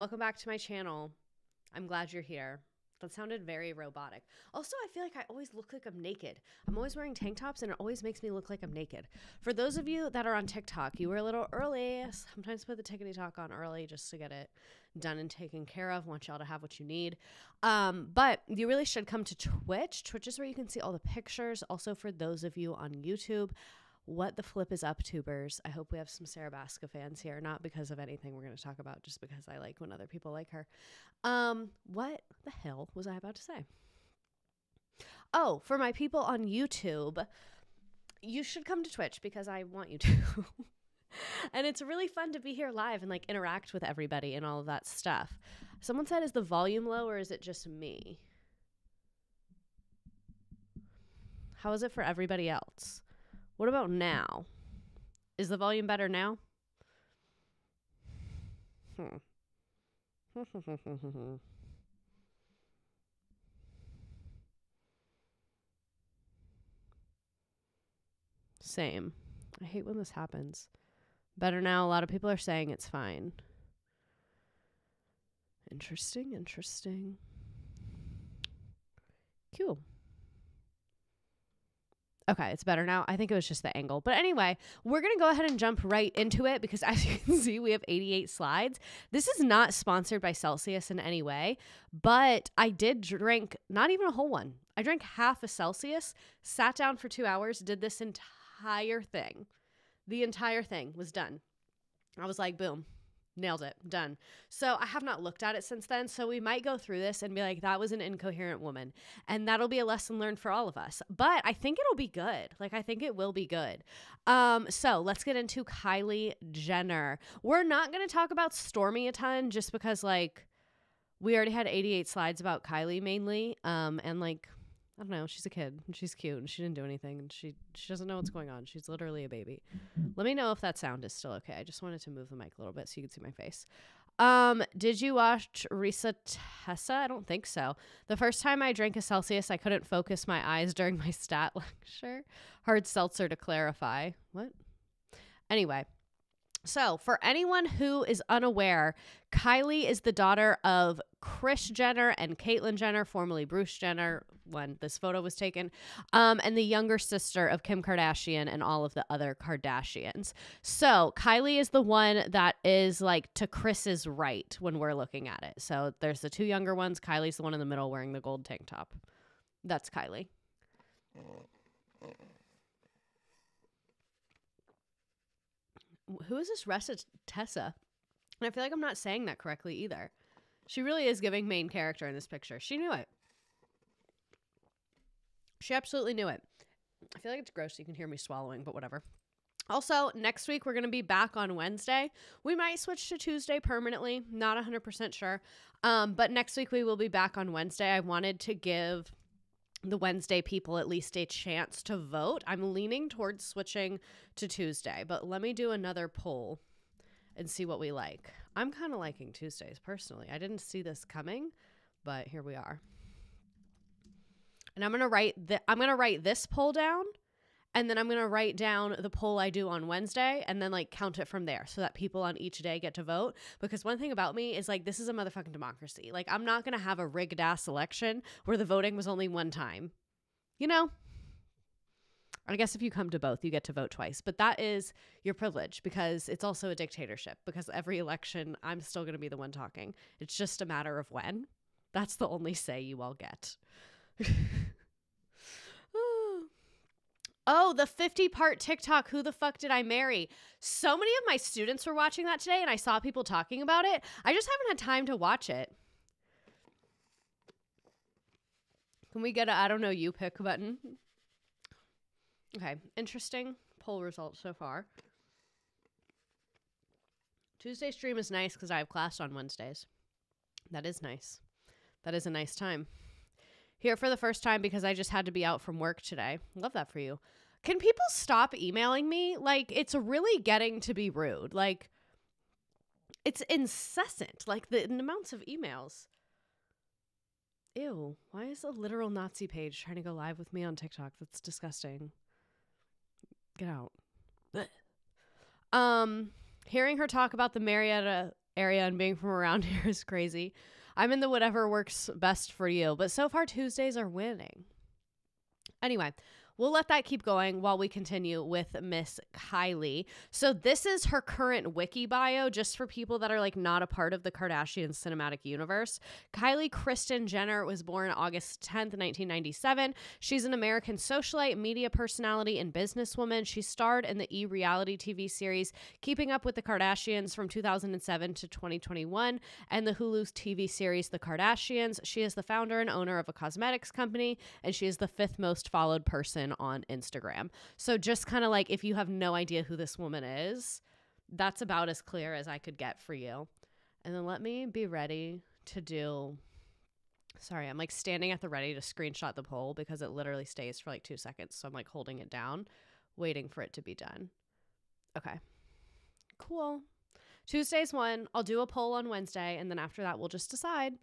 Welcome back to my channel. I'm glad you're here. That sounded very robotic. Also, I feel like I always look like I'm naked. I'm always wearing tank tops and it always makes me look like I'm naked. For those of you that are on TikTok, you were a little early. Sometimes put the tickety talk on early just to get it done and taken care of. Want y'all to have what you need. Um, but you really should come to Twitch. Twitch is where you can see all the pictures. Also, for those of you on YouTube, what the flip is up, tubers. I hope we have some Sarah Baska fans here, not because of anything we're going to talk about, just because I like when other people like her. Um, what the hell was I about to say? Oh, for my people on YouTube, you should come to Twitch because I want you to. and it's really fun to be here live and like interact with everybody and all of that stuff. Someone said, is the volume low or is it just me? How is it for everybody else? What about now? Is the volume better now? Hmm. Same. I hate when this happens. Better now. A lot of people are saying it's fine. Interesting, interesting. Cool. Okay, it's better now. I think it was just the angle. But anyway, we're going to go ahead and jump right into it because as you can see, we have 88 slides. This is not sponsored by Celsius in any way, but I did drink not even a whole one. I drank half a Celsius, sat down for two hours, did this entire thing. The entire thing was done. I was like, boom, nailed it. Done. So i have not looked at it since then so we might go through this and be like that was an incoherent woman. And that'll be a lesson learned for all of us. But i think it'll be good. Like i think it will be good. Um so let's get into kylie jenner. We're not going to talk about Stormy a ton just because like we already had 88 slides about kylie mainly um and like I don't know. She's a kid and she's cute and she didn't do anything and she she doesn't know what's going on. She's literally a baby. Let me know if that sound is still okay. I just wanted to move the mic a little bit so you could see my face. Um, did you watch Risa Tessa? I don't think so. The first time I drank a Celsius, I couldn't focus my eyes during my stat lecture. Hard seltzer to clarify. What? Anyway, so, for anyone who is unaware, Kylie is the daughter of Kris Jenner and Caitlyn Jenner, formerly Bruce Jenner, when this photo was taken, um, and the younger sister of Kim Kardashian and all of the other Kardashians. So, Kylie is the one that is like to Kris's right when we're looking at it. So, there's the two younger ones. Kylie's the one in the middle wearing the gold tank top. That's Kylie. Who is this Tessa? And I feel like I'm not saying that correctly either. She really is giving main character in this picture. She knew it. She absolutely knew it. I feel like it's gross. You can hear me swallowing, but whatever. Also, next week we're going to be back on Wednesday. We might switch to Tuesday permanently. Not 100% sure. Um, but next week we will be back on Wednesday. I wanted to give the Wednesday people at least a chance to vote. I'm leaning towards switching to Tuesday, but let me do another poll and see what we like. I'm kind of liking Tuesdays personally. I didn't see this coming, but here we are. And I'm going to write the I'm going to write this poll down and then I'm going to write down the poll I do on Wednesday and then like count it from there so that people on each day get to vote. Because one thing about me is like, this is a motherfucking democracy. Like, I'm not going to have a rigged ass election where the voting was only one time. You know? I guess if you come to both, you get to vote twice. But that is your privilege because it's also a dictatorship. Because every election, I'm still going to be the one talking. It's just a matter of when. That's the only say you all get. Oh, the 50 part TikTok, Who the Fuck Did I Marry? So many of my students were watching that today, and I saw people talking about it. I just haven't had time to watch it. Can we get a I don't know you pick button? Okay, interesting poll results so far. Tuesday stream is nice because I have class on Wednesdays. That is nice. That is a nice time. Here for the first time because I just had to be out from work today. Love that for you. Can people stop emailing me? Like, it's really getting to be rude. Like, it's incessant. Like, the, the amounts of emails. Ew. Why is a literal Nazi page trying to go live with me on TikTok? That's disgusting. Get out. Um, hearing her talk about the Marietta area and being from around here is crazy. I'm in the whatever works best for you, but so far Tuesdays are winning. Anyway, we'll let that keep going while we continue with Miss Kylie. So this is her current wiki bio, just for people that are like not a part of the Kardashian cinematic universe. Kylie Kristen Jenner was born August 10th, 1997. She's an American socialite, media personality, and businesswoman. She starred in the e-reality TV series Keeping Up with the Kardashians from 2007 to 2021 and the Hulu TV series The Kardashians. She is the founder and owner of a cosmetics company, and she is the fifth most followed person on Instagram. So just kind of like if you have no idea who this woman is, that's about as clear as I could get for you. And then let me be ready to do. Sorry, I'm like standing at the ready to screenshot the poll because it literally stays for like two seconds. So I'm like holding it down, waiting for it to be done. Okay. Cool. Tuesday's one. I'll do a poll on Wednesday, and then after that, we'll just decide.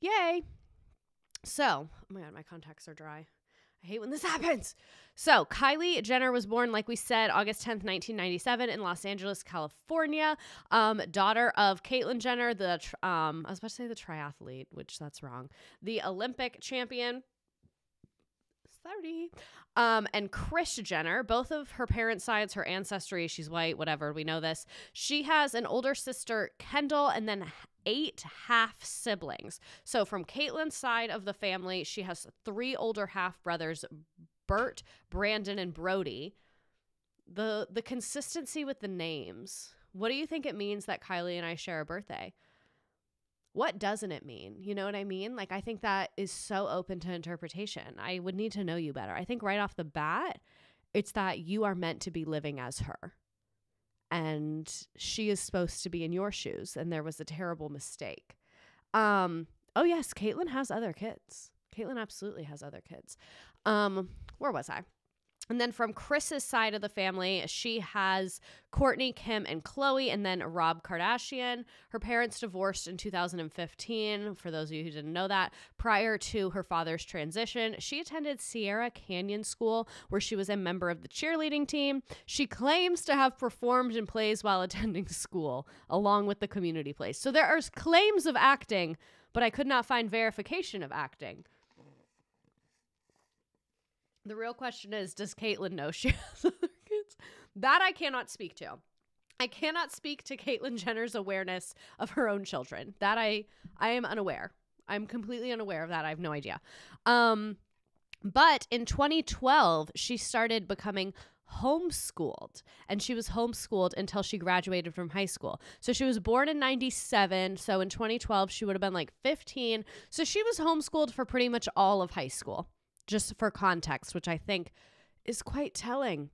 Yay. So, oh my God, my contacts are dry. I hate when this happens. So, Kylie Jenner was born, like we said, August 10th, 1997, in Los Angeles, California. Um, daughter of Caitlyn Jenner, the, um, I was about to say the triathlete, which that's wrong, the Olympic champion. Sorry. Um, and Kris Jenner, both of her parents' sides, her ancestry, she's white, whatever, we know this. She has an older sister, Kendall, and then eight half siblings. So from Caitlyn's side of the family, she has three older half brothers, Burt, Brandon, and Brody. The the consistency with the names. What do you think it means that Kylie and I share a birthday? What doesn't it mean? You know what I mean? Like I think that is so open to interpretation. I would need to know you better. I think right off the bat, it's that you are meant to be living as her and she is supposed to be in your shoes and there was a terrible mistake um oh yes caitlyn has other kids caitlyn absolutely has other kids um where was i and then from Kris's side of the family, she has Kourtney, Kim, and Khloé, and then Rob Kardashian. Her parents divorced in 2015, for those of you who didn't know that. Prior to her father's transition, she attended Sierra Canyon School, where she was a member of the cheerleading team. She claims to have performed in plays while attending school, along with the community plays. So there are claims of acting, but I could not find verification of acting. The real question is Does Caitlyn know she has other kids? That I cannot speak to. I cannot speak to Caitlyn Jenner's awareness of her own children. That I I am unaware. I'm completely unaware of that. I have no idea. Um but in 2012, she started becoming homeschooled and she was homeschooled until she graduated from high school. So she was born in 97, so in 2012 she would have been like 15. So she was homeschooled for pretty much all of high school just for context, which I think is quite telling.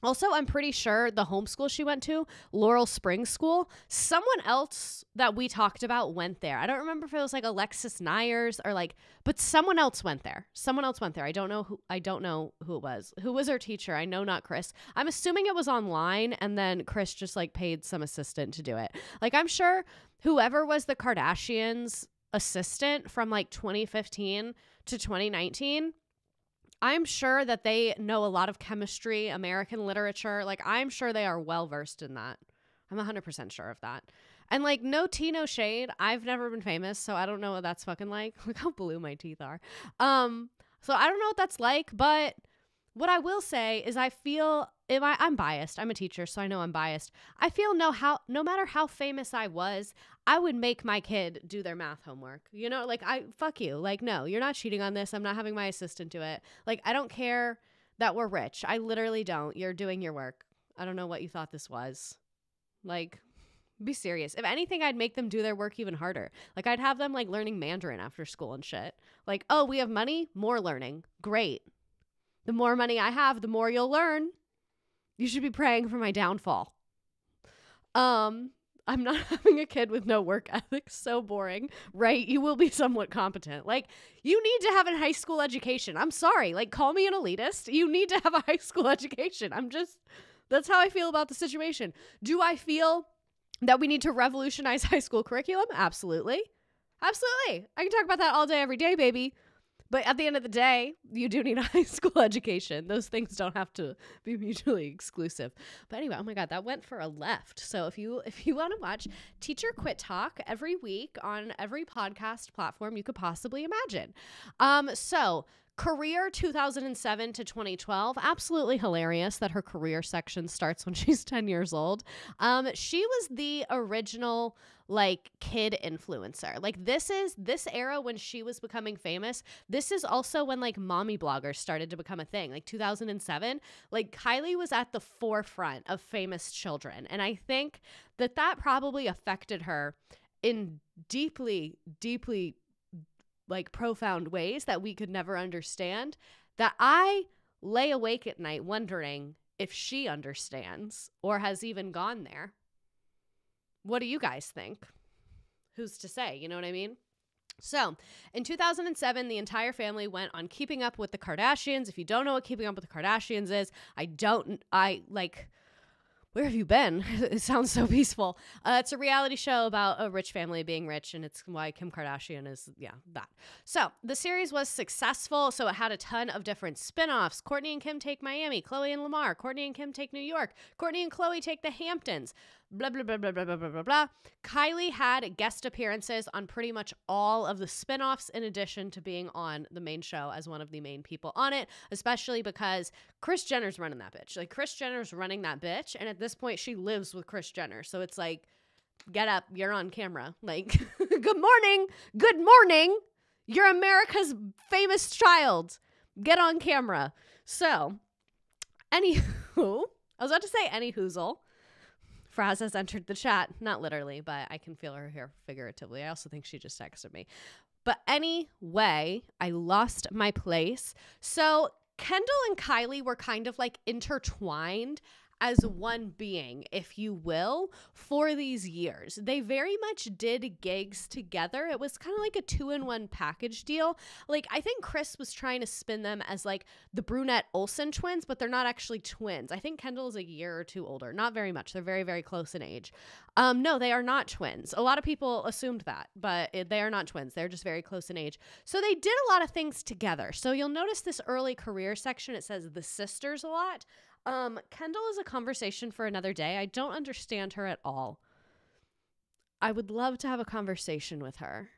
Also, I'm pretty sure the homeschool she went to, Laurel Springs School, someone else that we talked about went there. I don't remember if it was like Alexis Nyers or like, but someone else went there. Someone else went there. I don't know who. I don't know who it was. Who was her teacher? I know not Kris. I'm assuming it was online, and then Kris just like paid some assistant to do it. Like I'm sure whoever was the Kardashians' assistant from like 2015 to 2019 I'm sure that they know a lot of chemistry, American literature. Like, I'm sure they are well versed in that. I'm 100% sure of that. And like, no tea, no shade. I've never been famous, so I don't know what that's fucking like. Look how blue my teeth are. Um, so I don't know what that's like, but what I will say is I feel if I, I'm biased. I'm a teacher, so I know I'm biased. I feel no how no matter how famous I was, I would make my kid do their math homework. You know, like I fuck you. Like, no, you're not cheating on this. I'm not having my assistant do it. Like, I don't care that we're rich. I literally don't. You're doing your work. I don't know what you thought this was. Like, be serious. If anything, I'd make them do their work even harder. Like I'd have them like learning Mandarin after school and shit. Like, oh, we have money, more learning. Great. The more money I have, the more you'll learn. You should be praying for my downfall. Um, I'm not having a kid with no work ethic. So boring, right? You will be somewhat competent. Like, you need to have a high school education. I'm sorry. Like, call me an elitist. You need to have a high school education. I'm just, that's how I feel about the situation. Do I feel that we need to revolutionize high school curriculum? Absolutely. Absolutely. I can talk about that all day, every day, baby. But at the end of the day, you do need a high school education. Those things don't have to be mutually exclusive. But anyway, oh my god, that went for a left. So if you if you want to watch Teacher Quit Talk every week on every podcast platform you could possibly imagine. Um so Career 2007 to 2012, absolutely hilarious that her career section starts when she's 10 years old. Um, she was the original like kid influencer. Like this is this era when she was becoming famous. This is also when like mommy bloggers started to become a thing. Like 2007, like Kylie was at the forefront of famous children. And I think that that probably affected her in deeply deeply like profound ways that we could never understand that I lay awake at night wondering if she understands or has even gone there. What do you guys think? Who's to say? You know what I mean? So, in 2007, the entire family went on Keeping Up with the Kardashians. If you don't know what Keeping Up with the Kardashians is, I don't, I like, where have you been? it sounds so peaceful. Uh, it's a reality show about a rich family being rich, and it's why Kim Kardashian is, yeah, that. So the series was successful. So it had a ton of different spin offs. Kourtney and Kim take Miami, Khloé and Lamar, Kourtney and Kim take New York, Kourtney and Khloé take the Hamptons blah blah blah blah blah blah blah blah blah. Kylie had guest appearances on pretty much all of the spin-offs in addition to being on the main show as one of the main people on it, especially because Kris Jenner's running that bitch. Like Kris Jenner's running that bitch and at this point she lives with Kris Jenner. So it's like get up, you're on camera. Like good morning. Good morning. You're America's famous child. Get on camera. So, anywho, I was about to say any hoozle. Fraz has entered the chat. Not literally, but I can feel her here figuratively. I also think she just texted me. But anyway, I lost my place. So Kendall and Kylie were kind of like intertwined as one being, if you will, for these years. They very much did gigs together. It was kind of like a two in one package deal. Like, I think Kris was trying to spin them as like the brunette Olsen twins, but they're not actually twins. I think Kendall is a year or two older, not very much. They're very, very close in age. Um, no, they are not twins. A lot of people assumed that, but they are not twins. They're just very close in age. So they did a lot of things together. So you'll notice this early career section, it says the sisters a lot. Um, Kendall is a conversation for another day. I don't understand her at all. I would love to have a conversation with her.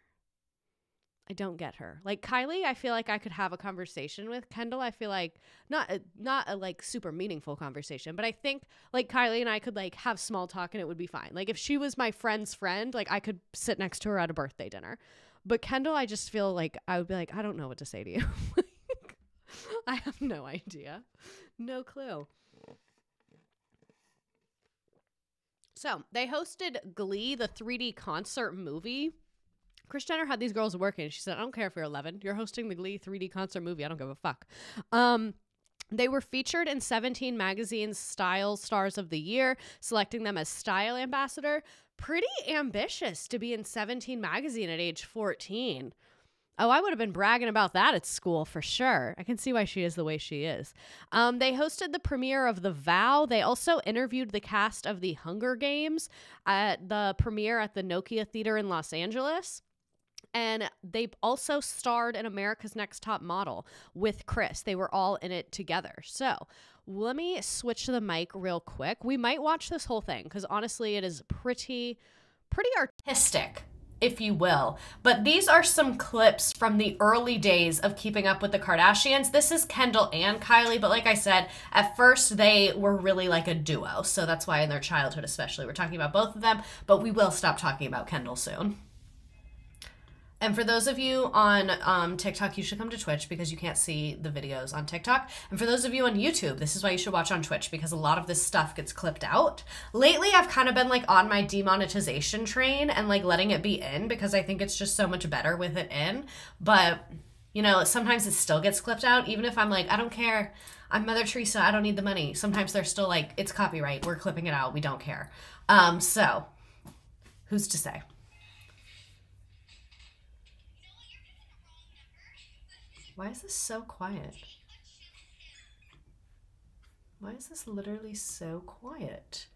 I don't get her. Like Kylie, I feel like I could have a conversation with Kendall. I feel like not a, not a like super meaningful conversation, but I think like Kylie and I could like have small talk and it would be fine. Like if she was my friend's friend, like I could sit next to her at a birthday dinner. But Kendall, I just feel like I would be like, I don't know what to say to you. I have no idea. No clue. So they hosted Glee, the 3D concert movie. Kris Jenner had these girls working. She said, I don't care if you're 11. You're hosting the Glee 3D concert movie. I don't give a fuck. Um, they were featured in 17 magazines Style Stars of the Year, selecting them as Style Ambassador. Pretty ambitious to be in 17 magazine at age 14. Oh, I would have been bragging about that at school for sure. I can see why she is the way she is. Um, they hosted the premiere of The Vow. They also interviewed the cast of The Hunger Games at the premiere at the Nokia Theater in Los Angeles. And they also starred in America's Next Top Model with Kris. They were all in it together. So let me switch the mic real quick. We might watch this whole thing because honestly, it is pretty, pretty artistic if you will. But these are some clips from the early days of keeping up with the Kardashians. This is Kendall and Kylie, but like I said, at first they were really like a duo. So that's why in their childhood, especially, we're talking about both of them, but we will stop talking about Kendall soon. And for those of you on um, TikTok, you should come to Twitch because you can't see the videos on TikTok. And for those of you on YouTube, this is why you should watch on Twitch because a lot of this stuff gets clipped out. Lately, I've kind of been like on my demonetization train and like letting it be in because I think it's just so much better with it in. But, you know, sometimes it still gets clipped out, even if I'm like, I don't care. I'm Mother Teresa. I don't need the money. Sometimes they're still like, it's copyright. We're clipping it out. We don't care. Um, so, who's to say? Why is this so quiet? Why is this literally so quiet?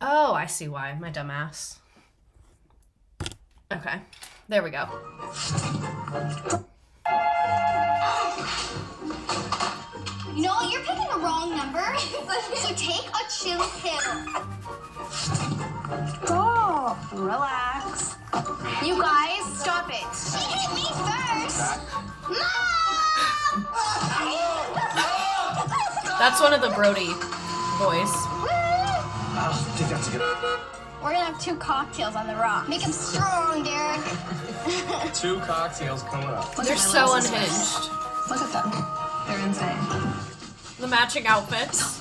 Oh, I see why. My dumbass. Okay, there we go. You know, you're picking the wrong number. so take a chill pill. Stop. Relax. You guys, stop it. She hit me first. Mom! That's one of the Brody boys. I think that's a good. We're gonna have two cocktails on the rock. Make them strong, Derek. Two cocktails coming up. They're so unhinged. Look at them. They're insane. The matching outfits.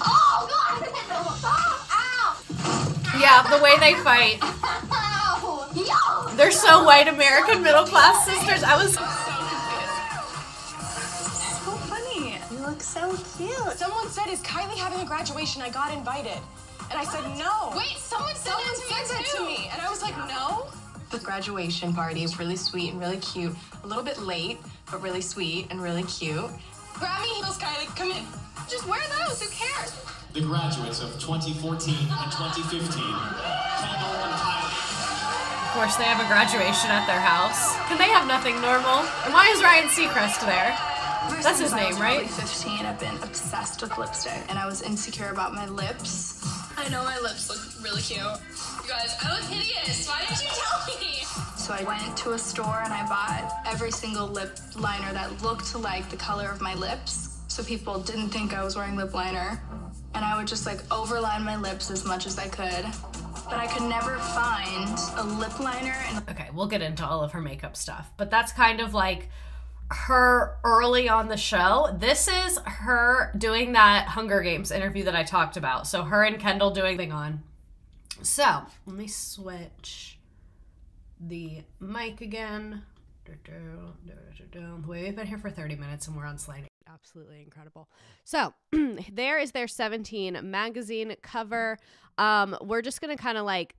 Oh, God! Oh, ow! Yeah, the way they fight. Ow! They're so white American middle class sisters. I was so cute. Someone said, "Is Kylie having a graduation?" I got invited, and I said no. Wait, someone said someone that to me that too. to me, and I was like, no. The graduation party is really sweet and really cute. A little bit late, but really sweet and really cute. Grab me heels, Kylie. Come in. Just wear those. Who cares? The graduates of 2014 and 2015, Kendall and Kylie. Of course, they have a graduation at their house. Can they have nothing normal? And why is Ryan Seacrest there? Ever That's since his I name, was right? probably 15, I've been obsessed with lipstick, and I was insecure about my lips. I know my lips look really cute. You guys, I look hideous. Why didn't you tell me? So I went to a store and I bought every single lip liner that looked like the color of my lips, so people didn't think I was wearing lip liner. And I would just like overline my lips as much as I could. But I could never find a lip liner and Okay, we'll get into all of her makeup stuff, but that's kind of like her early on the show. This is her doing that Hunger Games interview that I talked about. So her and Kendall doing thing on. So let me switch the mic again. We've been here for 30 minutes and we're on slide. Absolutely incredible. So there is their 17 magazine cover. Um, we're just gonna kind of like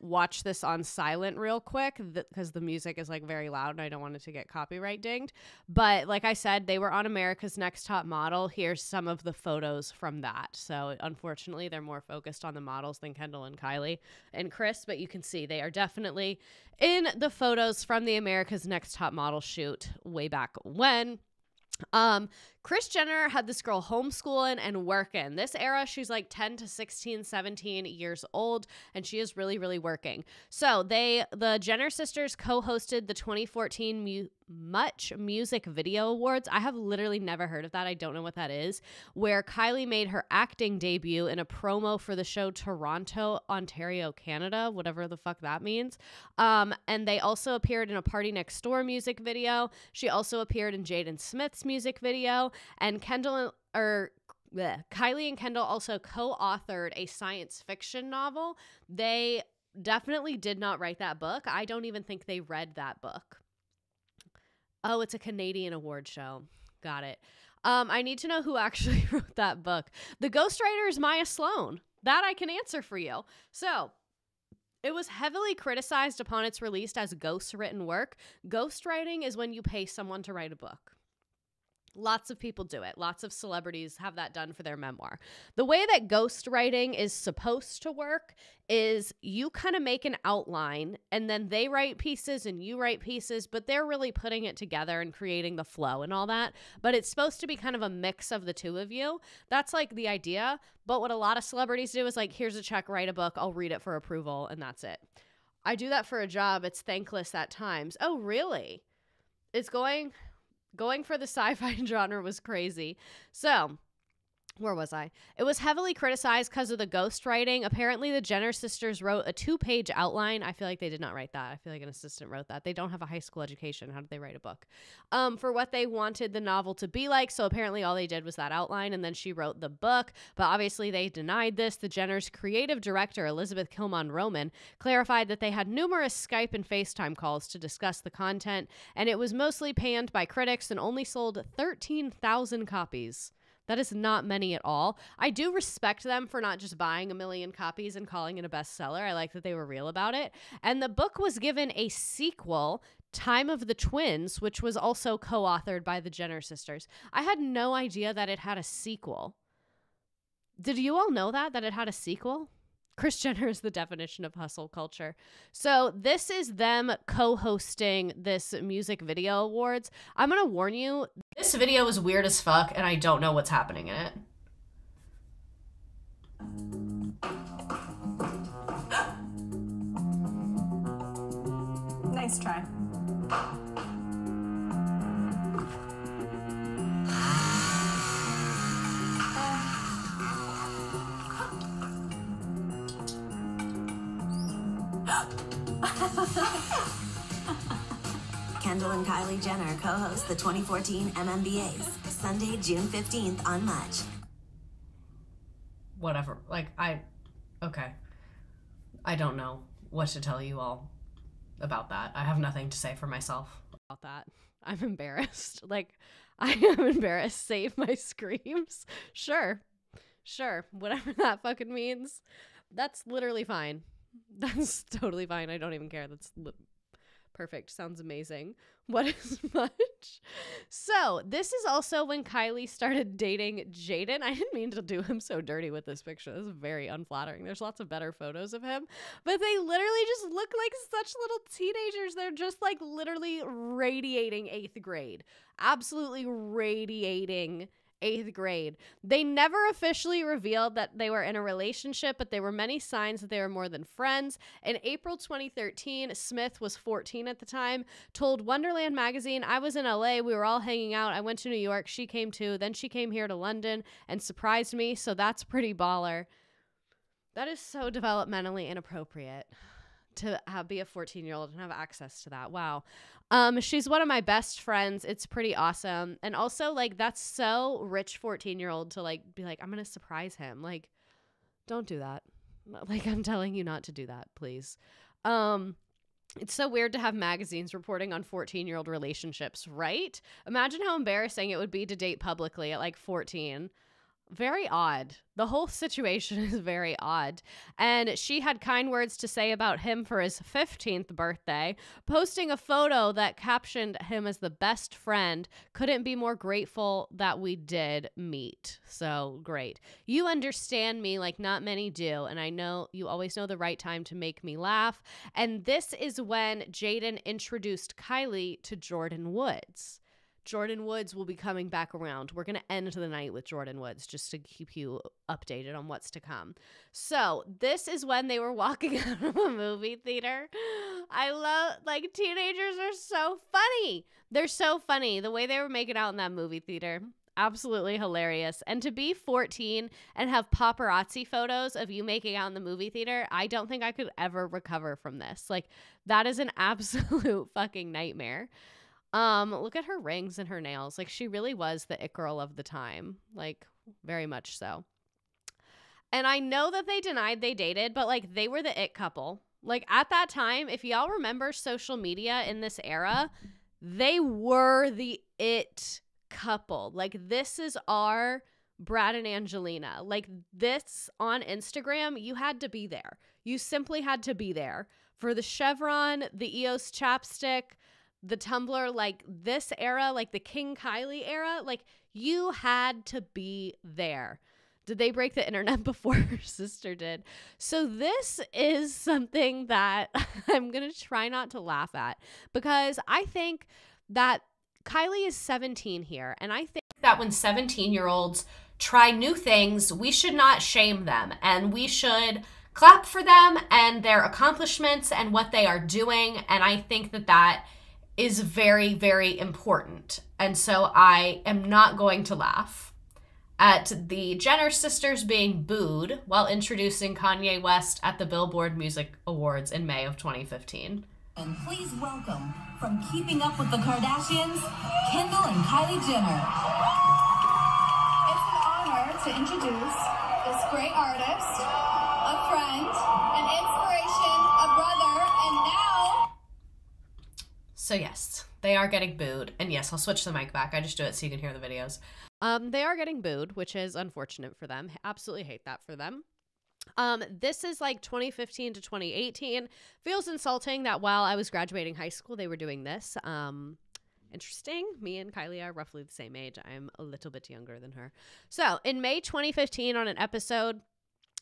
watch this on silent real quick because the music is like very loud and I don't want it to get copyright dinged. But like I said, they were on America's Next Top Model. Here's some of the photos from that. So unfortunately, they're more focused on the models than Kendall and Kylie and Kris, but you can see they are definitely in the photos from the America's Next Top Model shoot way back when. Um, Kris Jenner had this girl homeschooling and working. This era, she's like 10 to 16, 17 years old, and she is really, really working. So they, the Jenner sisters co-hosted the 2014 Mu- Much Music Video Awards. I have literally never heard of that. I don't know what that is. Where Kylie made her acting debut in a promo for the show Toronto, Ontario, Canada, whatever the fuck that means. Um, and they also appeared in a PartyNextDoor music video. She also appeared in Jaden Smith's music video. And Kendall or bleh, Kylie and Kendall also co-authored a science fiction novel. They definitely did not write that book. I don't even think they read that book. Oh, it's a Canadian award show. Got it. Um, I need to know who actually wrote that book. The ghostwriter is Maya Sloan. That I can answer for you. So, it was heavily criticized upon its release as ghost written work. Ghostwriting is when you pay someone to write a book. Lots of people do it. Lots of celebrities have that done for their memoir. The way that ghostwriting is supposed to work is you kind of make an outline and then they write pieces and you write pieces, but they're really putting it together and creating the flow and all that. But it's supposed to be kind of a mix of the two of you. That's like the idea. But what a lot of celebrities do is like, here's a check, write a book, I'll read it for approval, and that's it. I do that for a job. It's thankless at times. Oh, really? It's going going for the sci-fi genre was crazy. So, where was I? It was heavily criticized because of the ghostwriting. Apparently, the Jenner sisters wrote a two-page outline. I feel like they did not write that. I feel like an assistant wrote that. They don't have a high school education. How did they write a book? Um, for what they wanted the novel to be like. So apparently, all they did was that outline, and then she wrote the book. But obviously, they denied this. The Jenner's creative director, Elizabeth Killmond-Roman, clarified that they had numerous Skype and FaceTime calls to discuss the content, and it was mostly panned by critics and only sold 13,000 copies. That is not many at all. I do respect them for not just buying a million copies and calling it a bestseller. I like that they were real about it. And the book was given a sequel, Time of the Twins, which was also co authored by the Jenner sisters. I had no idea that it had a sequel. Did you all know that? That it had a sequel? Kris Jenner is the definition of hustle culture. So this is them co-hosting this music video awards. I'm gonna warn you, this video is weird as fuck, and I don't know what's happening in it. Nice try. Kendall and Kylie Jenner co-host the 2014 MMVAs, Sunday, June 15th on Much. Whatever. Like I, okay. I don't know what to tell you all about that. I have nothing to say for myself about that. I'm embarrassed. Like I am embarrassed. Save my screams. Sure. Sure. Whatever that fucking means. That's literally fine. That's totally fine. I don't even care. That's li- perfect. Sounds amazing. What is much? So, this is also when Kylie started dating Jaden. I didn't mean to do him so dirty with this picture. This is very unflattering. There's lots of better photos of him, but they literally just look like such little teenagers. They're just like literally radiating eighth grade. Absolutely radiating eighth grade. They never officially revealed that they were in a relationship, but there were many signs that they were more than friends. In April 2013, Smith was 14 at the time, told Wonderland magazine, I was in LA, we were all hanging out. I went to New York, she came too. Then she came here to London and surprised me, so that's pretty baller. That is so developmentally inappropriate to have, be a 14 year old and have access to that. Wow. Um, she's one of my best friends. It's pretty awesome. And also, like, that's so rich 14 year old to like be like, I'm gonna surprise him. Like, don't do that. Like, I'm telling you not to do that, please. Um, it's so weird to have magazines reporting on 14 year old relationships, right? Imagine how embarrassing it would be to date publicly at like 14 very odd. The whole situation is very odd. And she had kind words to say about him for his 15th birthday, posting a photo that captioned him as the best friend. Couldn't be more grateful that we did meet. So great. You understand me like not many do. And I know you always know the right time to make me laugh. And this is when Jaden introduced Kylie to Jordyn Woods. Jordyn Woods will be coming back around. We're going to end the night with Jordyn Woods just to keep you updated on what's to come. So, this is when they were walking out of a movie theater. I love, like, teenagers are so funny. They're so funny. The way they were making out in that movie theater. Absolutely hilarious. And to be 14 and have paparazzi photos of you making out in the movie theater, I don't think I could ever recover from this. Like, that is an absolute fucking nightmare. Um, look at her rings and her nails. Like she really was the it girl of the time. Like very much so. And I know that they denied they dated, but like they were the it couple. Like at that time, if y'all remember social media in this era, they were the it couple. Like this is our Brad and Angelina. Like this on Instagram, you had to be there. You simply had to be there for the chevron, the EOS chapstick, the Tumblr, like this era, like the King Kylie era, like you had to be there. Did they break the internet before her sister did? So, this is something that I'm going to try not to laugh at because I think that Kylie is 17 here. And I think that when 17 year olds try new things, we should not shame them and we should clap for them and their accomplishments and what they are doing. And I think that that is very, very important. And so I am not going to laugh at the Jenner sisters being booed while introducing Kanye West at the Billboard Music Awards in May of 2015. And please welcome, from Keeping Up with the Kardashians, Kendall and Kylie Jenner. It's an honor to introduce this great artist, So yes, they are getting booed. And yes, I'll switch the mic back. I just do it so you can hear the videos. Um, they are getting booed, which is unfortunate for them. Absolutely hate that for them. Um, this is like 2015 to 2018. Feels insulting that while I was graduating high school, they were doing this. Um, interesting. Me and Kylie are roughly the same age. I'm a little bit younger than her. So, in May 2015, on an episode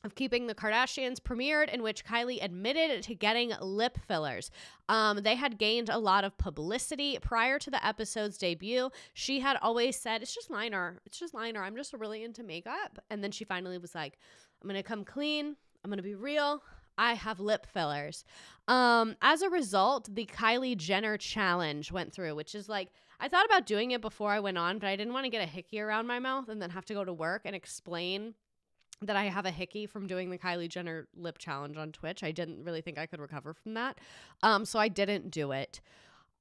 of Keeping the Kardashians premiered, in which Kylie admitted to getting lip fillers. Um, they had gained a lot of publicity prior to the episode's debut. She had always said, It's just liner. It's just liner. I'm just really into makeup. And then she finally was like, I'm going to come clean. I'm going to be real. I have lip fillers. Um, as a result, the Kylie Jenner challenge went through, which is like, I thought about doing it before I went on, but I didn't want to get a hickey around my mouth and then have to go to work and explain that I have a hickey from doing the Kylie Jenner lip challenge on Twitch. I didn't really think I could recover from that. Um, so I didn't do it.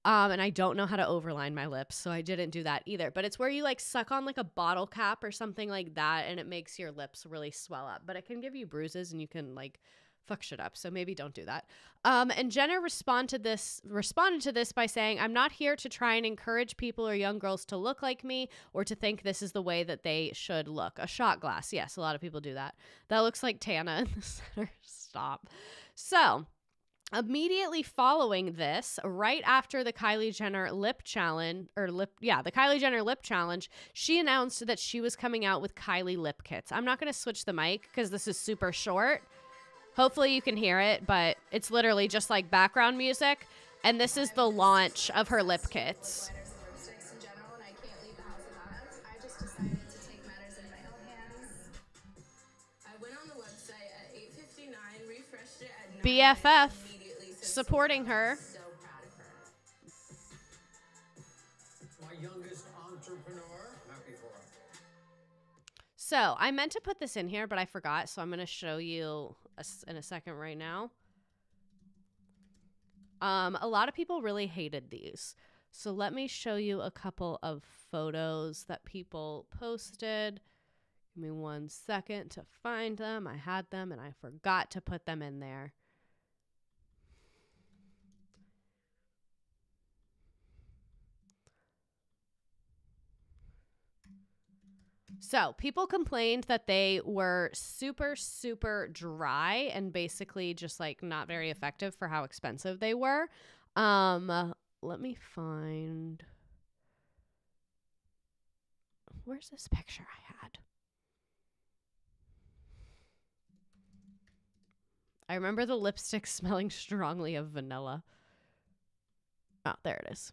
Um, and I don't know how to overline my lips, so I didn't do that either. But it's where you like suck on like a bottle cap or something like that, and it makes your lips really swell up. But it can give you bruises, and you can like fuck shit up. So maybe don't do that. Um, and Jenner responded this responded to this by saying, "I'm not here to try and encourage people or young girls to look like me or to think this is the way that they should look." A shot glass, yes, a lot of people do that. That looks like Tana in the center. Stop. So. Immediately following this, right after the Kylie Jenner lip challenge, or lip, yeah, the Kylie Jenner lip challenge, she announced that she was coming out with Kylie lip kits. I'm not going to switch the mic because this is super short. Hopefully you can hear it, but it's literally just like background music. And this is the launch of her lip kits. lipsticks in general, and I can't leave the house without them. I just decided to take matters in my own hands. I went on the website at 8:59, refreshed it at BFF supporting her. So I meant to put this in here, but I forgot. So I'm going to show you a in a second right now. Um, a lot of people really hated these. So let me show you a couple of photos that people posted. Give me one second to find them. I had them and I forgot to put them in there. So, people complained that they were super, super dry and basically just like not very effective for how expensive they were. Um, let me find. Where's this picture I had? I remember the lipstick smelling strongly of vanilla. Oh, there it is.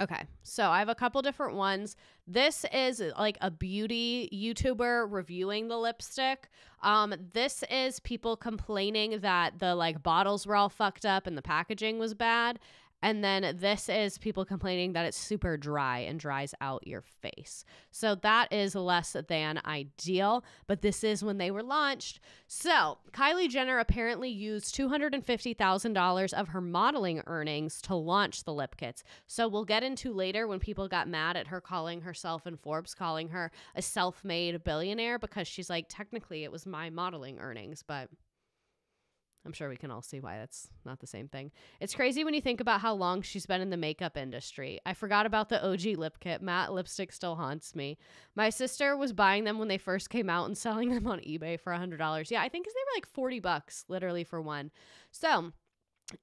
Okay, so I have a couple different ones. This is like a beauty YouTuber reviewing the lipstick. Um, this is people complaining that the like bottles were all fucked up and the packaging was bad. And then this is people complaining that it's super dry and dries out your face. So that is less than ideal, but this is when they were launched. So Kylie Jenner apparently used $250,000 of her modeling earnings to launch the lip kits. So we'll get into later when people got mad at her calling herself and Forbes calling her a self made billionaire because she's like, technically it was my modeling earnings, but. I'm sure we can all see why that's not the same thing. It's crazy when you think about how long she's been in the makeup industry. I forgot about the OG lip kit. Matte lipstick still haunts me. My sister was buying them when they first came out and selling them on eBay for $100. Yeah, I think they were like 40 bucks literally for one. So,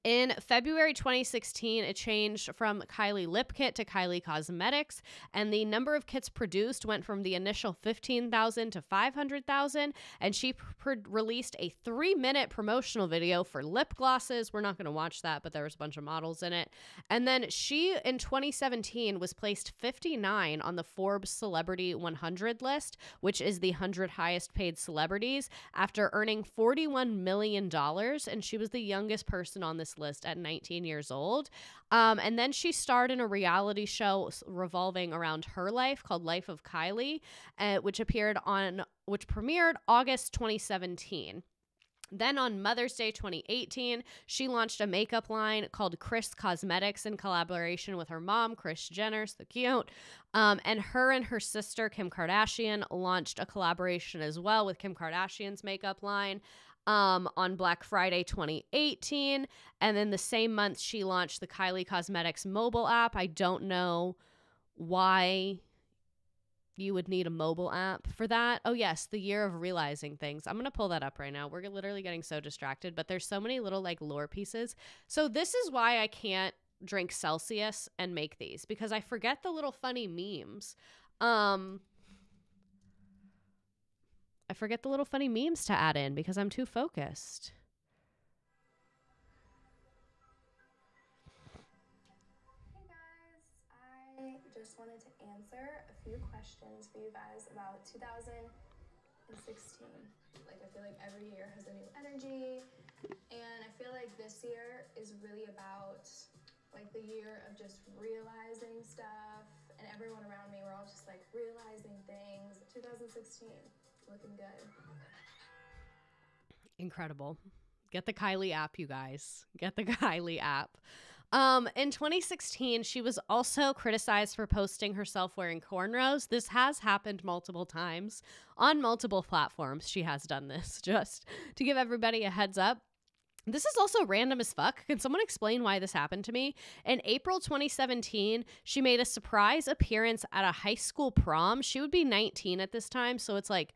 in February 2016, it changed from Kylie Lip Kit to Kylie Cosmetics, and the number of kits produced went from the initial 15,000 to 500,000. And she released a three minute promotional video for lip glosses. We're not going to watch that, but there was a bunch of models in it. And then she, in 2017, was placed 59 on the Forbes Celebrity 100 list, which is the 100 highest paid celebrities, after earning $41 million. And she was the youngest person on this list at 19 years old. Um, and then she starred in a reality show revolving around her life called Life of Kylie, uh, which appeared on, which premiered August 2017. Then on Mother's Day 2018, she launched a makeup line called Kris Cosmetics in collaboration with her mom, Kris Jenner, so cute. Um, and her and her sister, Kim Kardashian, launched a collaboration as well with Kim Kardashian's makeup line um, on Black Friday 2018. And then the same month, she launched the Kylie Cosmetics mobile app. I don't know why you would need a mobile app for that. Oh, yes, the year of realizing things. I'm going to pull that up right now. We're literally getting so distracted, but there's so many little like lore pieces. So, this is why I can't drink Celsius and make these because I forget the little funny memes. Um, I forget the little funny memes to add in because I'm too focused. Hey guys, I just wanted to answer a few questions for you guys about 2016. Like, I feel like every year has a new energy, and I feel like this year is really about like the year of just realizing stuff, and everyone around me, we're all just like realizing things. 2016, looking good. Incredible. Get the Kylie app, you guys. Get the Kylie app. Um, in 2016, she was also criticized for posting herself wearing cornrows. This has happened multiple times on multiple platforms. She has done this just to give everybody a heads up. This is also random as fuck. Can someone explain why this happened to me? In April 2017, she made a surprise appearance at a high school prom. She would be 19 at this time, so it's like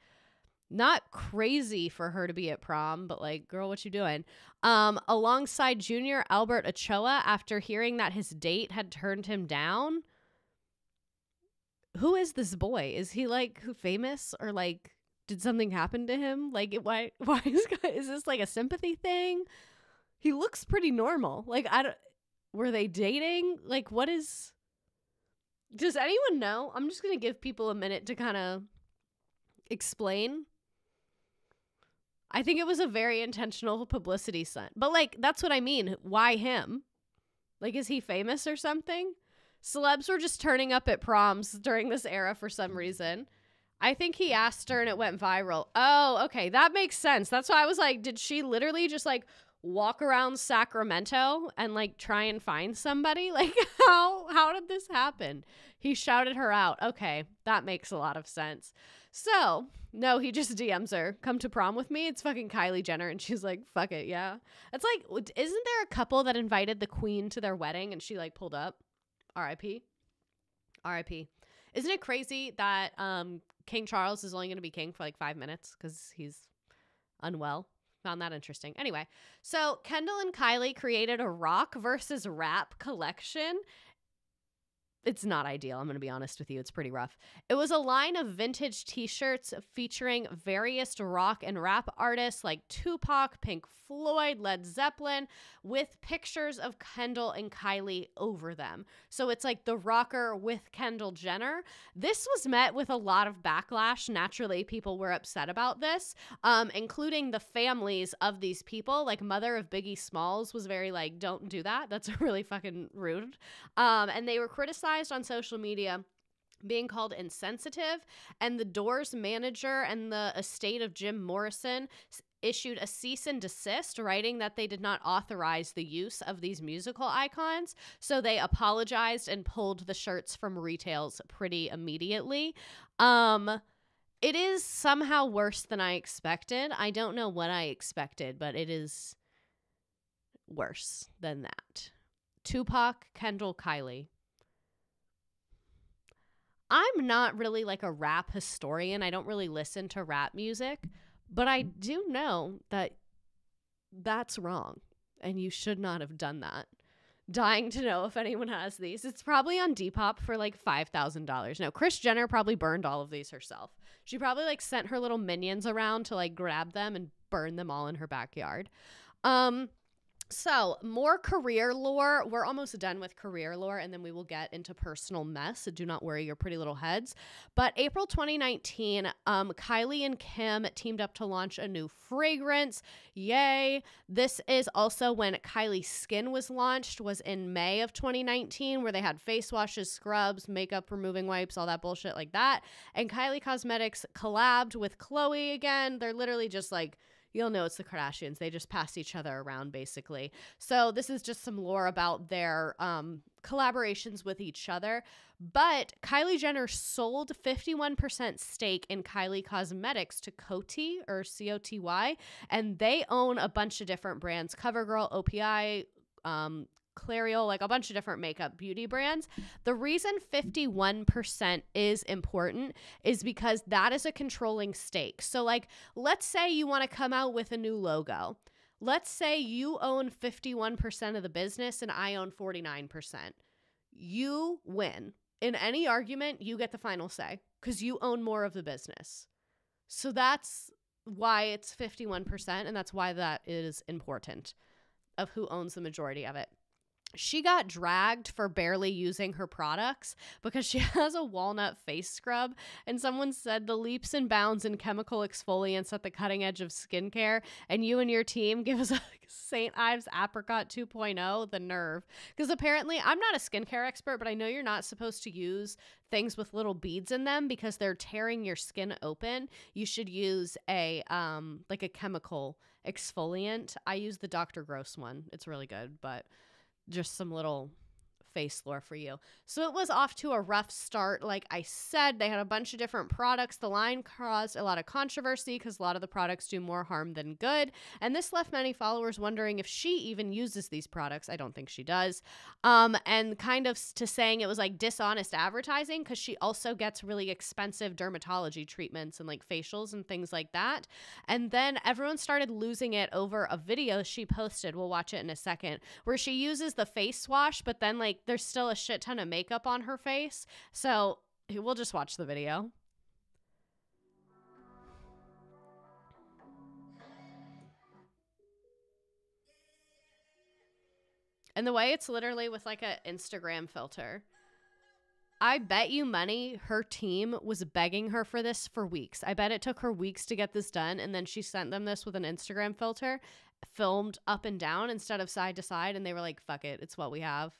not crazy for her to be at prom, but like, girl, what you doing? Um, alongside Junior Albert Ochoa after hearing that his date had turned him down. Who is this boy? Is he like famous or like did something happen to him? Like why why is is this like a sympathy thing? He looks pretty normal. Like I don't were they dating? Like what is Does anyone know? I'm just going to give people a minute to kind of explain I think it was a very intentional publicity stunt. But like that's what I mean. Why him? Like is he famous or something? Celebs were just turning up at proms during this era for some reason. I think he asked her and it went viral. Oh, okay. That makes sense. That's why I was like, did she literally just like walk around Sacramento and like try and find somebody? Like how how did this happen? He shouted her out. Okay, that makes a lot of sense. So, no, he just DMs her, come to prom with me. It's fucking Kylie Jenner. And she's like, fuck it, yeah. It's like, isn't there a couple that invited the queen to their wedding and she like pulled up? RIP. RIP. Isn't it crazy that um, King Charles is only going to be king for like five minutes because he's unwell? Found that interesting. Anyway, so Kendall and Kylie created a rock versus rap collection it's not ideal. I'm going to be honest with you. It's pretty rough. It was a line of vintage t shirts featuring various rock and rap artists like Tupac, Pink Floyd, Led Zeppelin, with pictures of Kendall and Kylie over them. So it's like the rocker with Kendall Jenner. This was met with a lot of backlash. Naturally, people were upset about this, um, including the families of these people. Like, mother of Biggie Smalls was very like, don't do that. That's really fucking rude. Um, and they were criticized criticized on social media being called insensitive, and the Doors manager and the estate of Jim Morrison issued a cease and desist, writing that they did not authorize the use of these musical icons. So they apologized and pulled the shirts from retails pretty immediately. Um, it is somehow worse than I expected. I don't know what I expected, but it is worse than that. Tupac, Kendall, Kylie. I'm not really like a rap historian. I don't really listen to rap music, but I do know that that's wrong and you should not have done that. Dying to know if anyone has these. It's probably on Depop for like $5,000. Now, Kris Jenner probably burned all of these herself. She probably like sent her little minions around to like grab them and burn them all in her backyard. Um so, more career lore. We're almost done with career lore, and then we will get into personal mess. So, do not worry your pretty little heads. But April 2019, um, Kylie and Kim teamed up to launch a new fragrance. Yay! This is also when Kylie's Skin was launched. Was in May of 2019, where they had face washes, scrubs, makeup removing wipes, all that bullshit like that. And Kylie Cosmetics collabed with Khloé again. They're literally just like you'll know it's the Kardashians. They just pass each other around basically. So this is just some lore about their um, collaborations with each other. But Kylie Jenner sold 51% stake in Kylie Cosmetics to Coty or C O T Y, and they own a bunch of different brands: CoverGirl, OPI, um, Clairol, like a bunch of different makeup beauty brands. The reason 51% is important is because that is a controlling stake. So, like, let's say you want to come out with a new logo. Let's say you own 51% of the business and I own 49%. You win. In any argument, you get the final say because you own more of the business. So that's why it's 51%, and that's why that is important of who owns the majority of it. She got dragged for barely using her products because she has a walnut face scrub. And someone said the leaps and bounds in chemical exfoliants at the cutting edge of skincare. And you and your team give us St. Ives Apricot 2.0, the nerve. Because apparently, I'm not a skincare expert, but I know you're not supposed to use things with little beads in them because they're tearing your skin open. You should use a, um, like a chemical exfoliant. I use the Dr. Gross one, it's really good, but just some little face lore for you. So it was off to a rough start. Like I said, they had a bunch of different products. The line caused a lot of controversy because a lot of the products do more harm than good. And this left many followers wondering if she even uses these products. I don't think she does. Um, and kind of to saying it was like dishonest advertising because she also gets really expensive dermatology treatments and like facials and things like that. And then everyone started losing it over a video she posted. We'll watch it in a second, where she uses the face wash, but then like there's still a shit ton of makeup on her face. So we'll just watch the video. And the way it's literally with like an Instagram filter. I bet you money her team was begging her for this for weeks. I bet it took her weeks to get this done. And then she sent them this with an Instagram filter, filmed up and down instead of side to side. And they were like, fuck it, it's what we have.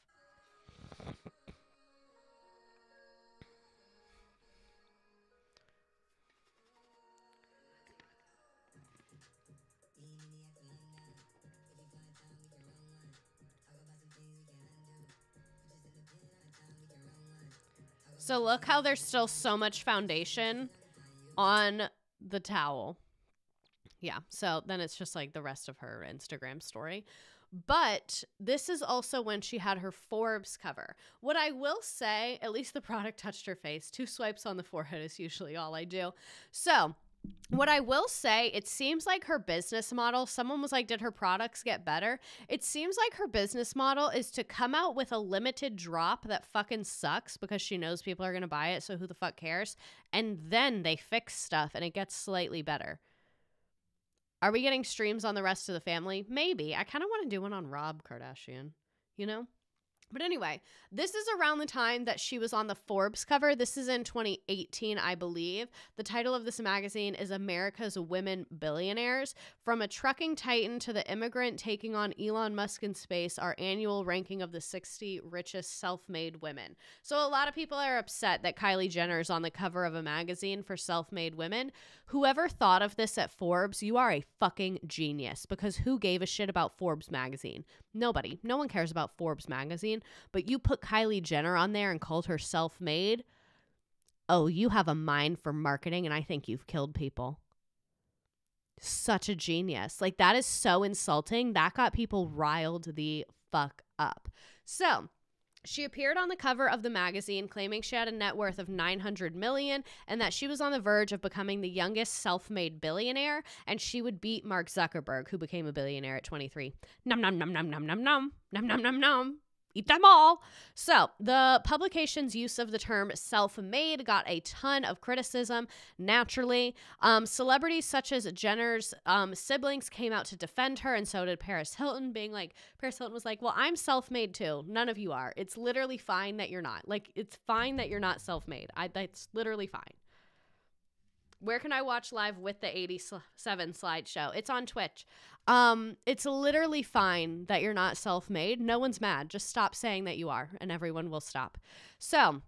So look how there's still so much foundation on the towel. Yeah. So then it's just like the rest of her Instagram story. But this is also when she had her Forbes cover. What I will say, at least the product touched her face. Two swipes on the forehead is usually all I do. So what I will say, it seems like her business model, someone was like, did her products get better? It seems like her business model is to come out with a limited drop that fucking sucks because she knows people are going to buy it. So who the fuck cares? And then they fix stuff and it gets slightly better. Are we getting streams on the rest of the family? Maybe. I kind of want to do one on Rob Kardashian, you know? But anyway, this is around the time that she was on the Forbes cover. This is in 2018, I believe. The title of this magazine is America's Women Billionaires. From a trucking titan to the immigrant taking on Elon Musk in space, our annual ranking of the 60 richest self made women. So, a lot of people are upset that Kylie Jenner is on the cover of a magazine for self made women. Whoever thought of this at Forbes, you are a fucking genius because who gave a shit about Forbes magazine? Nobody. No one cares about Forbes magazine, but you put Kylie Jenner on there and called her self made. Oh, you have a mind for marketing, and I think you've killed people. Such a genius. Like, that is so insulting. That got people riled the fuck up. So, she appeared on the cover of the magazine claiming she had a net worth of 900 million and that she was on the verge of becoming the youngest self-made billionaire and she would beat Mark Zuckerberg who became a billionaire at 23. Num num num num num num num. Num num num num eat them all. So, the publication's use of the term self made got a ton of criticism, naturally. Um, celebrities such as Jenner's um, siblings came out to defend her, and so did Paris Hilton, being like, Paris Hilton was like, Well, I'm self made too. None of you are. It's literally fine that you're not. Like, it's fine that you're not self made. I that's literally fine. Where can I watch live with the 87 slideshow? It's on Twitch. Um, it's literally fine that you're not self-made. No one's mad. Just stop saying that you are, and everyone will stop. So,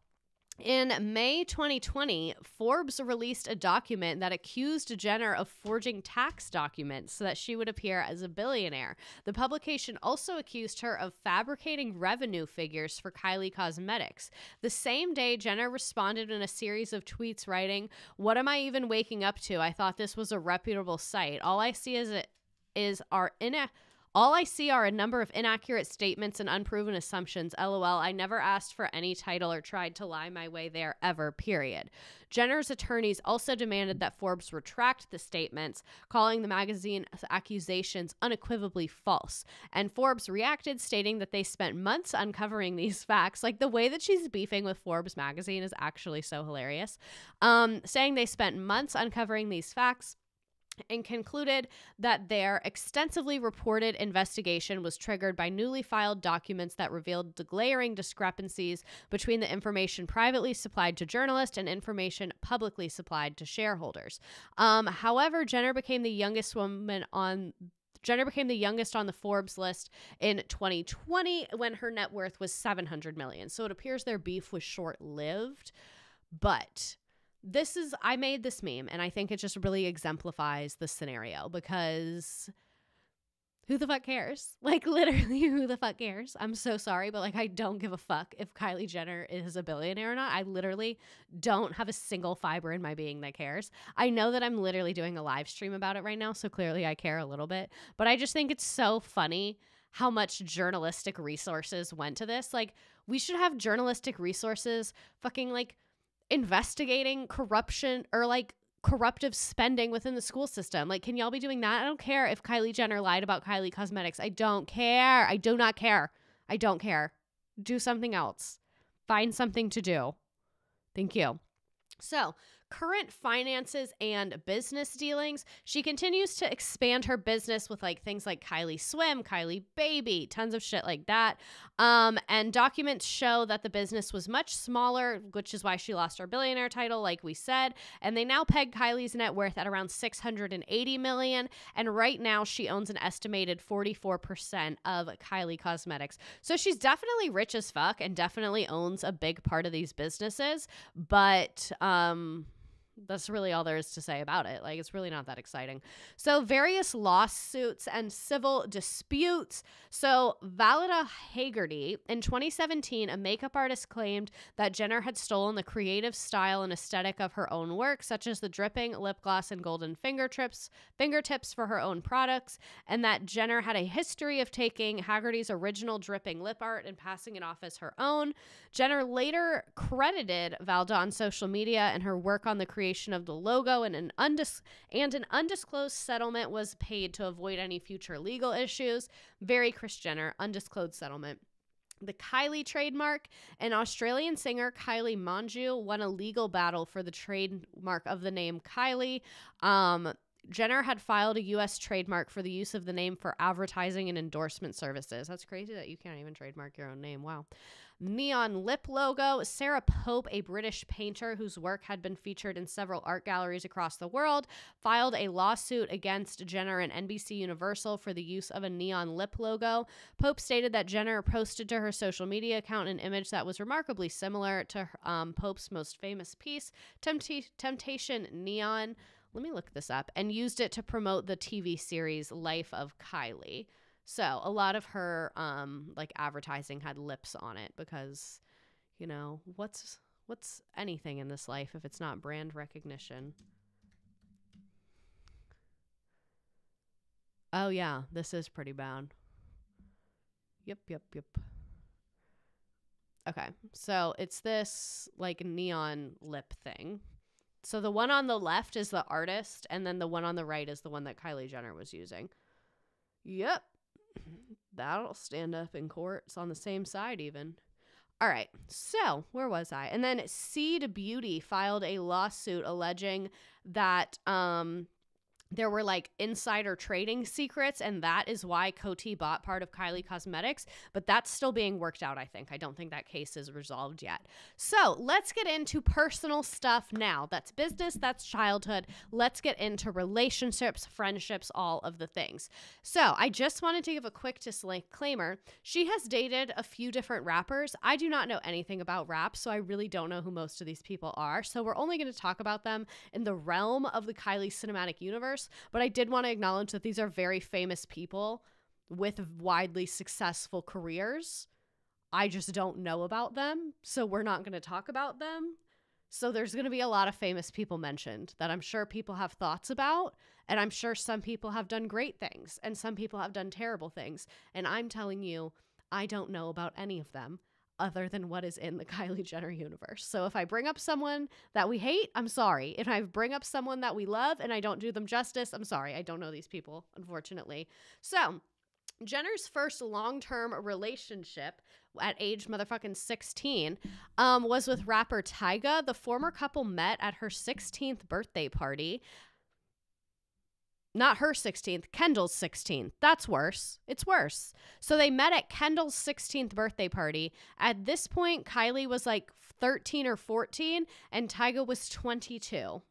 in May 2020, Forbes released a document that accused Jenner of forging tax documents so that she would appear as a billionaire. The publication also accused her of fabricating revenue figures for Kylie Cosmetics. The same day, Jenner responded in a series of tweets writing, What am I even waking up to? I thought this was a reputable site. All I see is it is our ina- All I see are a number of inaccurate statements and unproven assumptions. LOL. I never asked for any title or tried to lie my way there ever, period. Jenner's attorneys also demanded that Forbes retract the statements, calling the magazine's accusations unequivocally false. And Forbes reacted, stating that they spent months uncovering these facts. Like the way that she's beefing with Forbes magazine is actually so hilarious. Um, saying they spent months uncovering these facts and concluded that their extensively reported investigation was triggered by newly filed documents that revealed the glaring discrepancies between the information privately supplied to journalists and information publicly supplied to shareholders. Um, however, Jenner became the youngest woman on Jenner became the youngest on the Forbes list in 2020 when her net worth was 700 million. So it appears their beef was short-lived, but this is I made this meme and I think it just really exemplifies the scenario because who the fuck cares? Like literally who the fuck cares? I'm so sorry, but like I don't give a fuck if Kylie Jenner is a billionaire or not. I literally don't have a single fiber in my being that cares. I know that I'm literally doing a live stream about it right now, so clearly I care a little bit, but I just think it's so funny how much journalistic resources went to this. Like we should have journalistic resources fucking like investigating corruption or like corruptive spending within the school system. Like, can y'all be doing that? I don't care if Kylie Jenner lied about Kylie Cosmetics. I don't care. I do not care. I don't care. Do something else. Find something to do. Thank you. So, current finances and business dealings. She continues to expand her business with like things like Kylie Swim, Kylie Baby, tons of shit like that. Um, and documents show that the business was much smaller, which is why she lost her billionaire title, like we said. And they now peg Kylie's net worth at around 680 million. And right now she owns an estimated 44% of Kylie Cosmetics. So she's definitely rich as fuck and definitely owns a big part of these businesses. But um that's really all there is to say about it. Like, it's really not that exciting. So, various lawsuits and civil disputes. So, Vlada Haggerty, in 2017, a makeup artist claimed that Jenner had stolen the creative style and aesthetic of her own work, such as the dripping lip gloss and golden fingertips, fingertips for her own products, and that Jenner had a history of taking Haggerty's original dripping lip art and passing it off as her own. Jenner later credited Vlada on social media and her work on the creation creation of the logo and an undis- and an undisclosed settlement was paid to avoid any future legal issues. Very Kris Jenner, undisclosed settlement. The Kylie trademark, an Australian singer, Kylie Minogue, won a legal battle for the trademark of the name Kylie. Um, Jenner had filed a U.S. trademark for the use of the name for advertising and endorsement services. That's crazy that you can't even trademark your own name. Wow neon lip logo. Sarah Pope, a British painter whose work had been featured in several art galleries across the world, filed a lawsuit against Jenner and NBC Universal for the use of a neon lip logo. Pope stated that Jenner posted to her social media account an image that was remarkably similar to um, Pope's most famous piece, Tempt- Temptation Neon. Let me look this up and used it to promote the TV series Life of Kylie. So a lot of her um like advertising had lips on it because you know, what's what's anything in this life if it's not brand recognition? Oh yeah, this is pretty bad. Yep, yep, yep. Okay. So it's this like neon lip thing. So the one on the left is the artist and then the one on the right is the one that Kylie Jenner was using. Yep. That'll stand up in court. It's on the same side, even. All right. So, where was I? And then Seed Beauty filed a lawsuit alleging that um, there were like insider trading secrets, and that is why Coty bought part of Kylie Cosmetics. But that's still being worked out, I think. I don't think that case is resolved yet. So let's get into personal stuff now. That's business, that's childhood. Let's get into relationships, friendships, all of the things. So I just wanted to give a quick disclaimer. She has dated a few different rappers. I do not know anything about rap, so I really don't know who most of these people are. So we're only going to talk about them in the realm of the Kylie cinematic universe but I did want to acknowledge that these are very famous people with widely successful careers. I just don't know about them, so we're not going to talk about them. So there's going to be a lot of famous people mentioned that I'm sure people have thoughts about. And I'm sure some people have done great things and some people have done terrible things. And I'm telling you, I don't know about any of them other than what is in the Kylie Jenner universe. So if I bring up someone that we hate, I'm sorry. If I bring up someone that we love and I don't do them justice, I'm sorry. I don't know these people, unfortunately. So, Jenner's first long-term relationship at age motherfucking 16 um, was with rapper Tyga. The former couple met at her 16th birthday party. Not her 16th, Kendall's 16th. That's worse. It's worse. So they met at Kendall's 16th birthday party. At this point, Kylie was like 13 or 14, and Tyga was 22.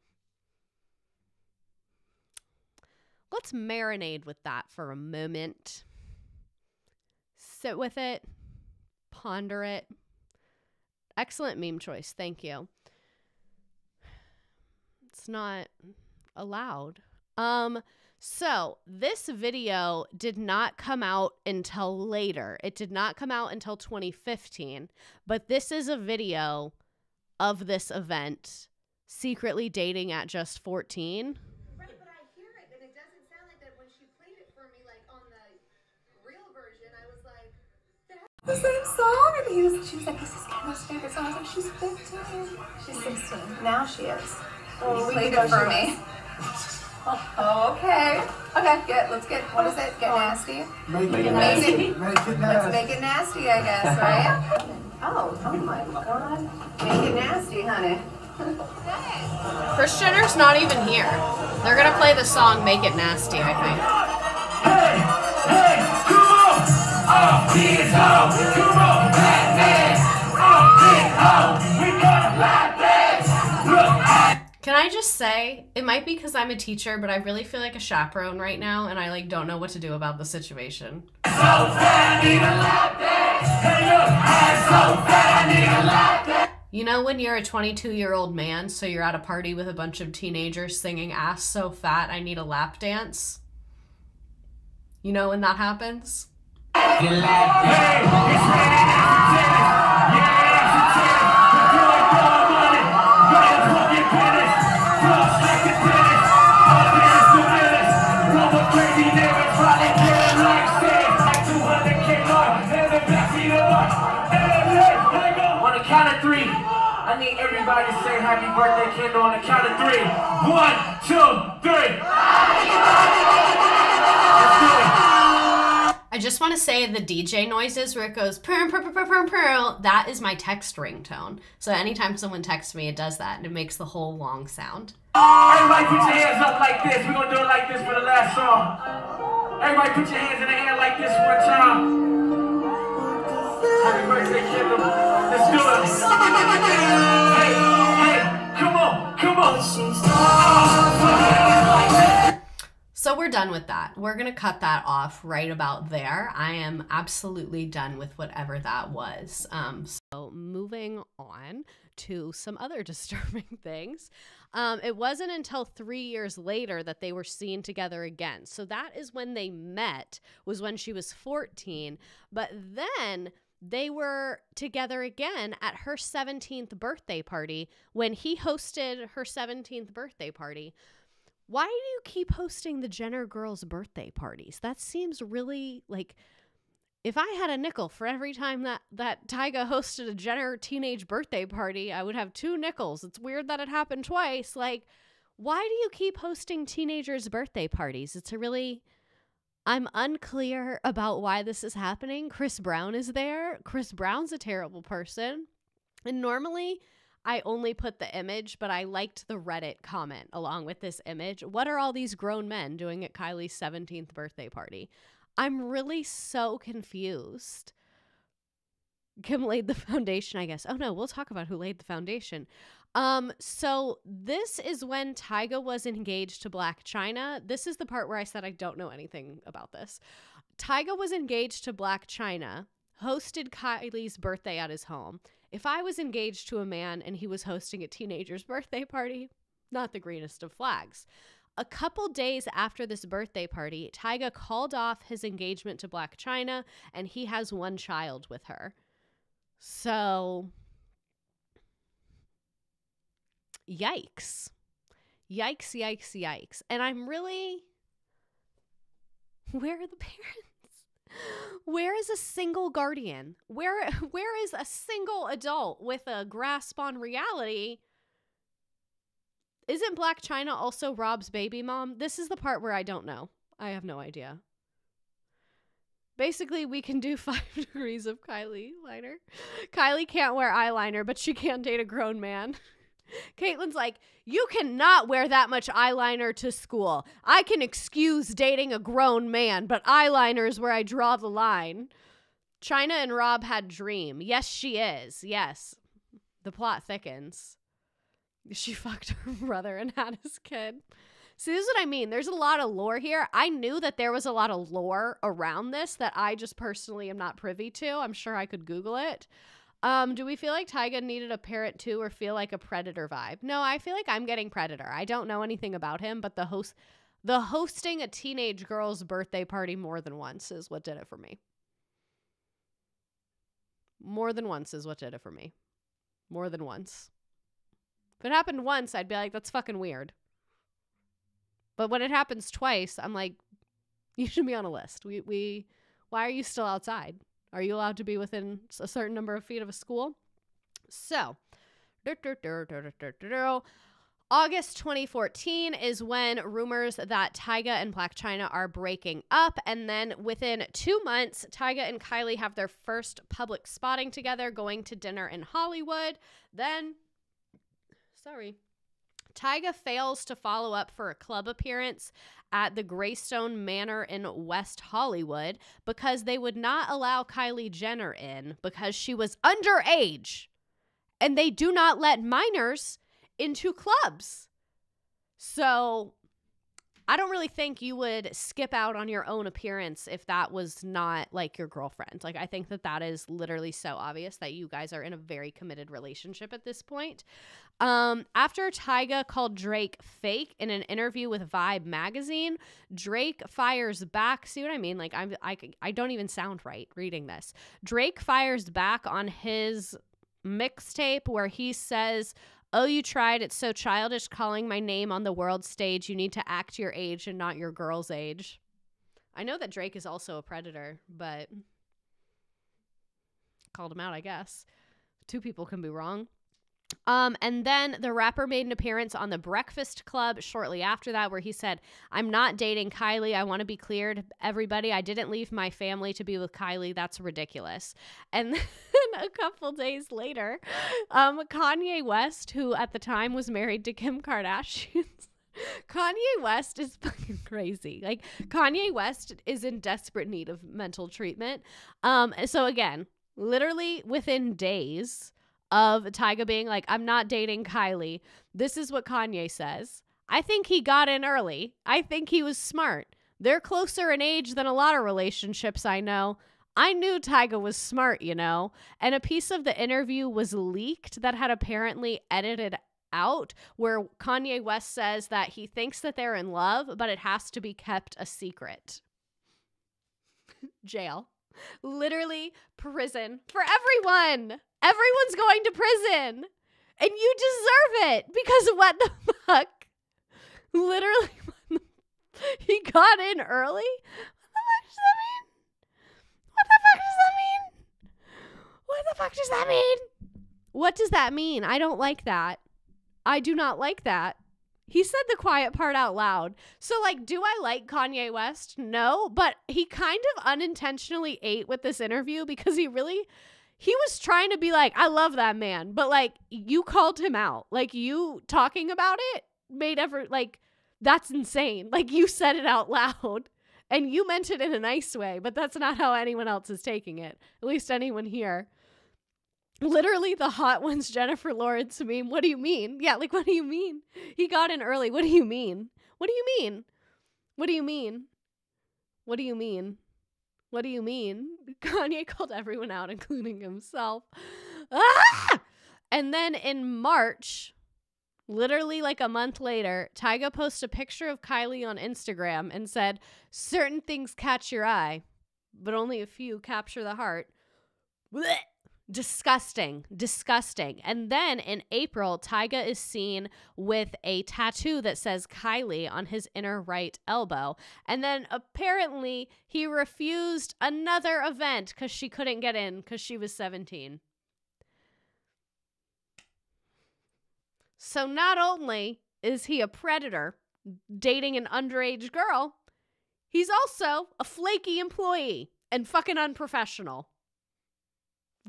Let's marinate with that for a moment. Sit with it, ponder it. Excellent meme choice. Thank you. It's not allowed. Um so this video did not come out until later. It did not come out until 2015, but this is a video of this event secretly dating at just 14. Right, but I hear it, and it doesn't sound like that when she played it for me, like on the real version. I was like, the same song. And he was, she was like, this is Kendall's favorite song. I was like, she's 15. She's 16. Now she is. Oh, he we played it for me. Oh, okay. Okay, good. let's get, what is it? Get nasty? Make Make it it, nasty. Make it let's make it nasty, I guess, right? Oh, oh my God. Make it nasty, honey. Kris Jenner's not even here. They're gonna play the song "Make It Nasty," I think. Can I just say, it might be because I'm a teacher, but I really feel like a chaperone right now, and I like don't know what to do about the situation. You know when you're a 22 year old man, so you're at a party with a bunch of teenagers singing "Ass So Fat, I Need a Lap Dance." You know when that happens? I need everybody to say happy birthday, Kendall. On the count of three. One, two, three. I just want to say the DJ noises where it goes purr purr purr purr purr purr. That is my text ringtone. So anytime someone texts me, it does that, and it makes the whole long sound. Everybody put your hands up like this. We're gonna do it like this for the last song. Everybody put your hands in the air like this one time. Happy birthday, Kendall. Let's do. Hey, hey, come on, come on. So we're done with that. We're going to cut that off right about there. I am absolutely done with whatever that was. Um, so moving on to some other disturbing things. Um, it wasn't until three years later that they were seen together again. So that is when they met, was when she was 14. But then they were together again at her 17th birthday party when he hosted her 17th birthday party. Why do you keep hosting the Jenner girls' birthday parties? That seems really like if I had a nickel for every time that that Tyga hosted a Jenner teenage birthday party, I would have two nickels. It's weird that it happened twice. Like, why do you keep hosting teenagers' birthday parties? It's a really I'm unclear about why this is happening. Chris Brown is there. Chris Brown's a terrible person. And normally I only put the image, but I liked the Reddit comment along with this image. What are all these grown men doing at Kylie's 17th birthday party? I'm really so confused. Kim laid the foundation, I guess. Oh no, we'll talk about who laid the foundation. Um, so this is when Tyga was engaged to Blac Chyna. This is the part where I said I don't know anything about this. Tyga was engaged to Blac Chyna, hosted Kylie's birthday at his home. If I was engaged to a man and he was hosting a teenager's birthday party, not the greenest of flags. A couple days after this birthday party, Tyga called off his engagement to Blac Chyna and he has one child with her. So yikes. Yikes, yikes, yikes. And I'm really. Where are the parents? Where is a single guardian? Where where is a single adult with a grasp on reality? Isn't Blac Chyna also Rob's baby mom? This is the part where I don't know. I have no idea. Basically, we can do five degrees of Kylie liner. Kylie can't wear eyeliner, but she can date a grown man. Caitlyn's like, you cannot wear that much eyeliner to school. I can excuse dating a grown man, but eyeliner is where I draw the line. Chyna and Rob had dream. Yes, she is. Yes. The plot thickens. She fucked her brother and had his kid. See, this is what I mean. There's a lot of lore here. I knew that there was a lot of lore around this that I just personally am not privy to. I'm sure I could Google it. Um, do we feel like Tyga needed a parent too, or feel like a predator vibe? No, I feel like I'm getting predator. I don't know anything about him, but the host, the hosting a teenage girl's birthday party more than once is what did it for me. More than once is what did it for me. More than once. If it happened once, I'd be like, that's fucking weird. But when it happens twice, I'm like, you should be on a list. We we why are you still outside? Are you allowed to be within a certain number of feet of a school? So, August 2014 is when rumors that Tyga and Blac Chyna are breaking up. And then within two months, Tyga and Kylie have their first public spotting together, going to dinner in Hollywood. Then, sorry, Tyga fails to follow up for a club appearance at the Greystone Manor in West Hollywood because they would not allow Kylie Jenner in because she was underage. And they do not let minors into clubs. So I don't really think you would skip out on your own appearance if that was not like your girlfriend. Like, I think that that is literally so obvious that you guys are in a very committed relationship at this point. Um, after Tyga called Drake fake in an interview with Vibe magazine, Drake fires back. See what I mean? Like, I'm, I, I don't even sound right reading this. Drake fires back on his mixtape where he says, Oh, you tried. It's so childish calling my name on the world stage. You need to act your age and not your girl's age. I know that Drake is also a predator, but called him out, I guess. Two people can be wrong. Um, and then the rapper made an appearance on the Breakfast Club shortly after that, where he said, I'm not dating Kylie. I want to be clear to everybody. I didn't leave my family to be with Kylie. That's ridiculous. And then a couple days later, um, Kanye West, who at the time was married to Kim Kardashian. Kanye West is fucking crazy. Like Kanye West is in desperate need of mental treatment. Um, so again, literally within days, of Tyga being like, I'm not dating Kylie. This is what Kanye says. I think he got in early. I think he was smart. They're closer in age than a lot of relationships I know. I knew Tyga was smart, you know. And a piece of the interview was leaked that had apparently edited out where Kanye West says that he thinks that they're in love, but it has to be kept a secret. Jail. Literally prison for everyone. Everyone's going to prison. And you deserve it because what the fuck? Literally, he got in early? What the fuck does that mean? What the fuck does that mean? What the fuck does that mean? What does that mean? I don't like that. I do not like that. He said the quiet part out loud. So, like, do I like Kanye West? No, but he kind of unintentionally ate with this interview because he really he was trying to be like, I love that man, but like you called him out. Like you talking about it made ever like that's insane. Like you said it out loud and you meant it in a nice way, but that's not how anyone else is taking it. At least anyone here. Literally the hot ones Jennifer Lawrence meme. What do you mean? Yeah, like what do you mean? He got in early. What do you mean? What do you mean? What do you mean? What do you mean? What do you mean? Kanye called everyone out, including himself. Ah! And then in March, literally like a month later, Tyga posted a picture of Kylie on Instagram and said, Certain things catch your eye, but only a few capture the heart. Blech! Disgusting, disgusting. And then in April, Tyga is seen with a tattoo that says Kylie on his inner right elbow. And then apparently he refused another event because she couldn't get in because she was 17. So not only is he a predator dating an underage girl, he's also a flaky employee and fucking unprofessional.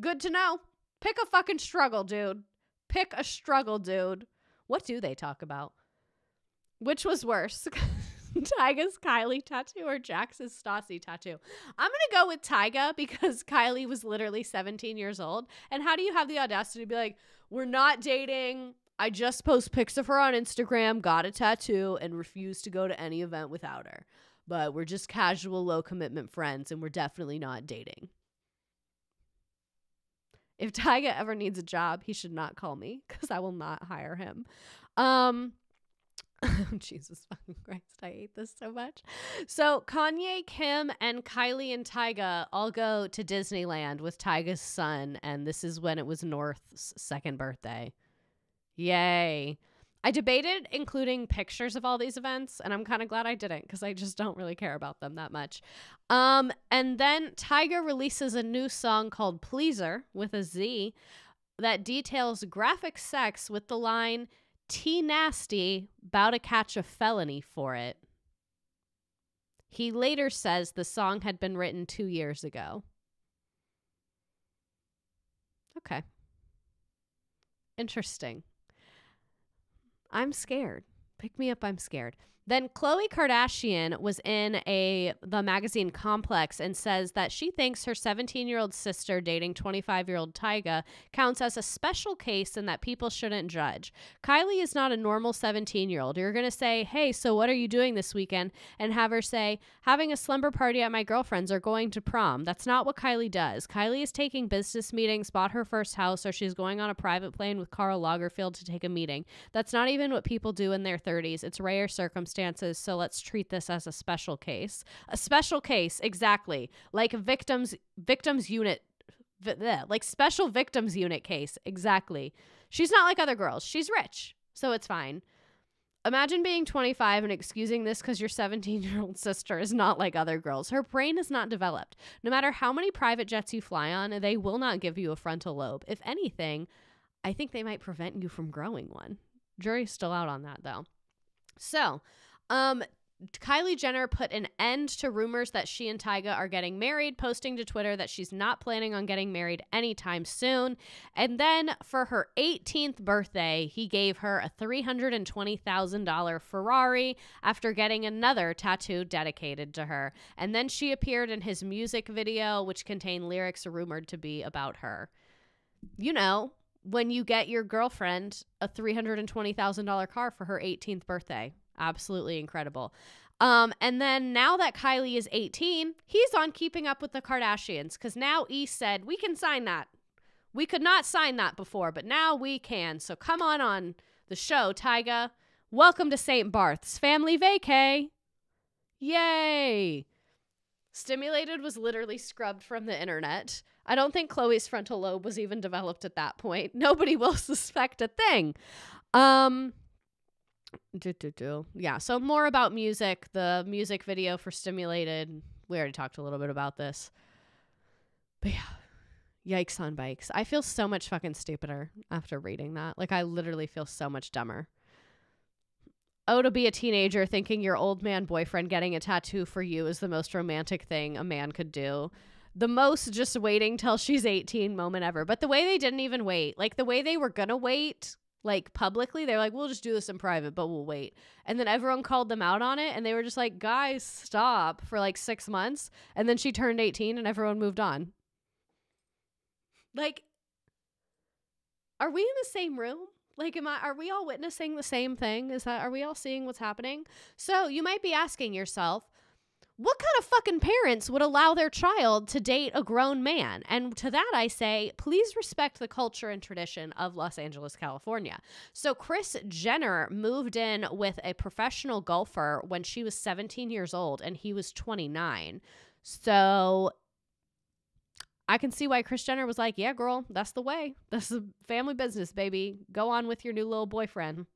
Good to know. Pick a fucking struggle, dude. Pick a struggle, dude. What do they talk about? Which was worse? Tyga's Kylie tattoo or Jax's Stassi tattoo? I'm to go with Tyga because Kylie was literally 17 years old. And how do you have the audacity to be like, we're not dating? I just post pics of her on Instagram, got a tattoo, and refused to go to any event without her. But we're just casual, low commitment friends, and we're definitely not dating. If Tyga ever needs a job, he should not call me because I will not hire him. Um, Jesus fucking Christ, I hate this so much. So Kanye, Kim, and Kylie and Tyga all go to Disneyland with Tyga's son, and this is when it was North's second birthday. Yay. I debated including pictures of all these events, and I'm kind of glad I didn't because I just don't really care about them that much. Um, and then Tyga releases a new song called Pleazer with a Z that details graphic sex with the line T Nasty, bout to catch a felony for it. He later says the song had been written two years ago. Okay. Interesting. I'm scared. Pick me up, I'm scared. Then Khloe Kardashian was in a the magazine Complex and says that she thinks her 17-year-old sister dating 25-year-old Tyga counts as a special case and that people shouldn't judge. Kylie is not a normal 17-year-old. You're going to say, "Hey, so what are you doing this weekend?" and have her say, "Having a slumber party at my girlfriend's or going to prom." That's not what Kylie does. Kylie is taking business meetings, bought her first house, or she's going on a private plane with Karl Lagerfeld to take a meeting. That's not even what people do in their 30s. It's rare circumstances circumstances, so let's treat this as a special case. A special case, exactly. Like victims victims unit like special victims unit case, exactly. She's not like other girls. She's rich, so it's fine. Imagine being 25 and excusing this because your 17 year old sister is not like other girls. Her brain is not developed. No matter how many private jets you fly on, they will not give you a frontal lobe. If anything, I think they might prevent you from growing one. Jury's still out on that, though. So, um, Kylie Jenner put an end to rumors that she and Tyga are getting married, posting to Twitter that she's not planning on getting married anytime soon. And then for her 18th birthday, he gave her a $320,000 Ferrari after getting another tattoo dedicated to her. And then she appeared in his music video, which contained lyrics rumored to be about her. You know, when you get your girlfriend a $320,000 car for her 18th birthday. Absolutely incredible. Um, and then now that Kylie is 18, he's on keeping up with the Kardashians because now E said we can sign that. We could not sign that before, but now we can. So come on on the show, Tyga. Welcome to St. Barth's family vacay. Yay! Stimulated was literally scrubbed from the internet. I don't think Khloé's frontal lobe was even developed at that point. Nobody will suspect a thing. Um, do, do, do. Yeah, so more about music. The music video for Stimulated. We already talked a little bit about this. But yeah, yikes on bikes. I feel so much fucking stupider after reading that. Like, I literally feel so much dumber. Oh, to be a teenager thinking your old man boyfriend getting a tattoo for you is the most romantic thing a man could do. The most just waiting till she's 18 moment ever. But the way they didn't even wait, like the way they were gonna wait like publicly they're like we'll just do this in private but we'll wait. And then everyone called them out on it and they were just like guys stop for like six months and then she turned 18 and everyone moved on. Like are we in the same room? Like am i are we all witnessing the same thing? Is that are we all seeing what's happening? So you might be asking yourself what kind of fucking parents would allow their child to date a grown man? And to that, I say, please respect the culture and tradition of Los Angeles, California. So, Kris Jenner moved in with a professional golfer when she was 17 years old and he was 29. So, I can see why Kris Jenner was like, "Yeah, girl, that's the way. That's the family business, baby. Go on with your new little boyfriend."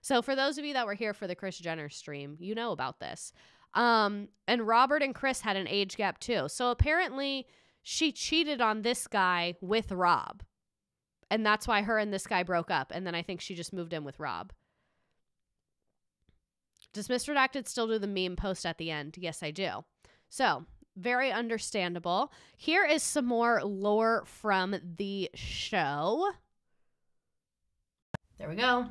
So for those of you that were here for the Kris Jenner stream, you know about this. Um, and Robert and Kris had an age gap too. So apparently she cheated on this guy with Rob. And that's why her and this guy broke up. And then I think she just moved in with Rob. Does Mr. Redacted still do the meme post at the end? Yes, I do. So, very understandable. Here is some more lore from the show. There we go.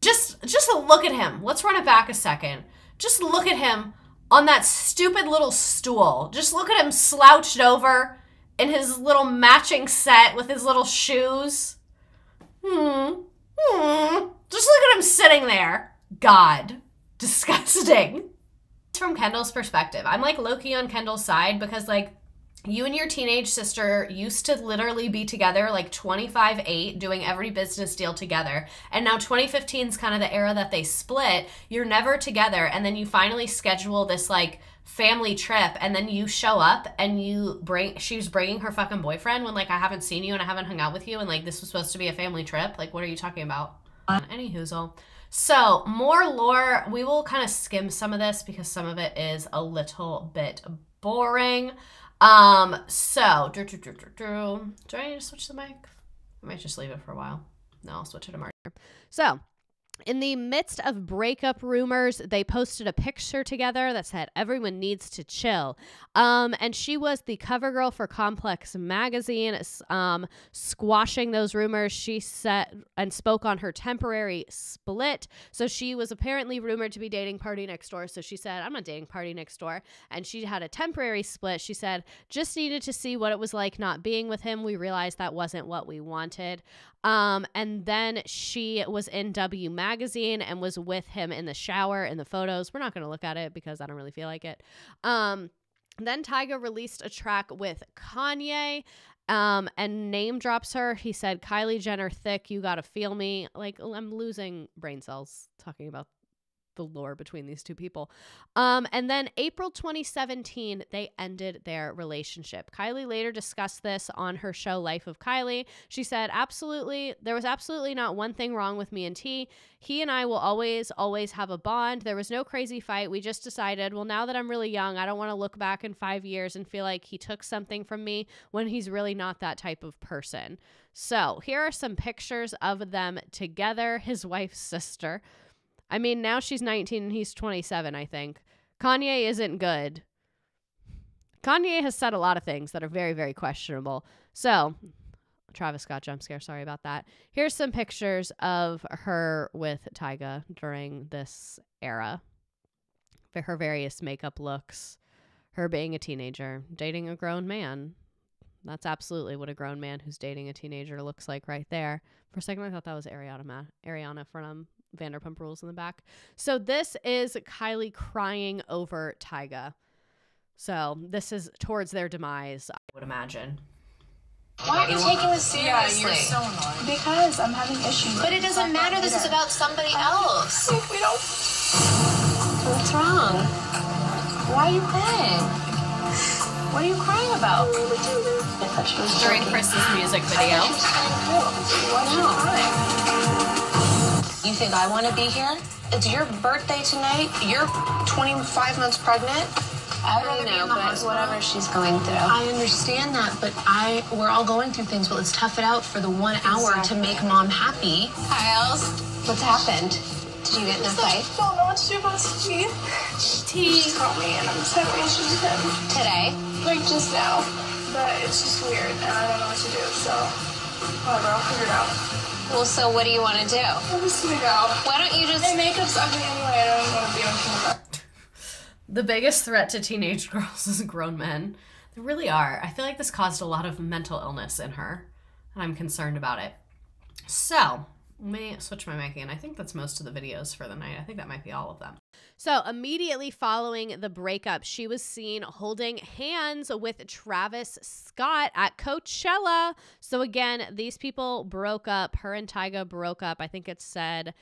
Just just a look at him. Let's run it back a second. Just look at him on that stupid little stool. Just look at him slouched over in his little matching set with his little shoes. Hmm. Hmm. Just look at him sitting there. God. Disgusting. From Kendall's perspective, I'm like Loki on Kendall's side because, like, you and your teenage sister used to literally be together like 25 8 doing every business deal together. And now 2015 is kind of the era that they split. You're never together. And then you finally schedule this like family trip. And then you show up and you bring she's bringing her fucking boyfriend when like i haven't seen you and i haven't hung out with you. And like this was supposed to be a family trip. Like what are you talking about? Any hoozle. So more lore. We will kind of skim some of this because some of it is a little bit boring um, so, do, do, do, do, do. do I need to switch the mic? I might just leave it for a while. No, I'll switch it to Mark. So, in the midst of breakup rumors, they posted a picture together that said, Everyone needs to chill. Um, and she was the cover girl for Complex Magazine, um, squashing those rumors. She said and spoke on her temporary split. So she was apparently rumored to be dating PartyNextDoor. So she said, I'm not dating PartyNextDoor. And she had a temporary split. She said, Just needed to see what it was like not being with him. We realized that wasn't what we wanted. Um, and then she was in W Magazine and was with him in the shower in the photos. We're not going to look at it because I don't really feel like it. Um, then Tyga released a track with Kanye um, and name drops her. He said, Kylie Jenner, thick, you gotta feel me. Like, I'm losing brain cells talking about the lore between these two people. Um, and then April 2017, they ended their relationship. Kylie later discussed this on her show Life of Kylie. She said, Absolutely, there was absolutely not one thing wrong with me and T. He and I will always, always have a bond. There was no crazy fight. We just decided, well, now that I'm really young, I don't want to look back in five years and feel like he took something from me when he's really not that type of person. So here are some pictures of them together, his wife's sister. I mean, now she's 19 and he's 27, I think. Kanye isn't good. Kanye has said a lot of things that are very, very questionable. So, Travis Scott jump scare. Sorry about that. Here's some pictures of her with Tyga during this era. For her various makeup looks, her being a teenager, dating a grown man. That's absolutely what a grown man who's dating a teenager looks like right there. For a second, I thought that was Ariana, Ariana from Vanderpump Rules in the back. So this is Kylie crying over Tyga. So this is towards their demise, I would imagine. Why are you taking this Yeah, seriously? you're so annoying. Because I'm having issues. But it doesn't matter. This is about somebody else. We don't. What's wrong? Why are you crying? What are you crying about? I thought she was During joking. Chris's music video. Why are you crying? You think I want to be here? It's your birthday tonight. You're 25 months pregnant. I don't know, but whatever she's going through. I understand that, but I we're all going through things. Well, let's tough it out for the one hour to make mom happy. Kyles, what's happened? Did you get in a fight? I don't know what to do about Steve. T. He called me and I'm just having issues with him. Today? Like just now. But it's just weird and I don't know what to do, so whatever, I'll figure it out. Well, so what do you want to do? I'm just gonna go. Why don't you just. My makeup's ugly anyway, I don't want to be on camera. The biggest threat to teenage girls is grown men. They really are. I feel like this caused a lot of mental illness in her, and I'm concerned about it. So, let me switch my mic again. I think that's most of the videos for the night. I think that might be all of them. So, immediately following the breakup, she was seen holding hands with Travis Scott at Coachella. So, again, these people broke up. Her and Tyga broke up. I think it said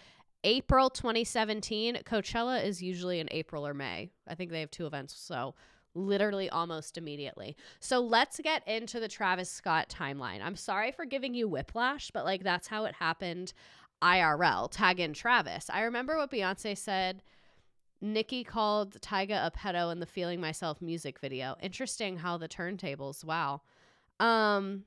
April 2017. Coachella is usually in April or May. I think they have two events. So, literally almost immediately. So let's get into the Travis Scott timeline. I'm sorry for giving you whiplash, but like that's how it happened IRL. Tag in Travis. I remember what Beyonce said. Nicki called Tyga a pedo in the Feeling Myself music video. Interesting how the turntables. Wow. Um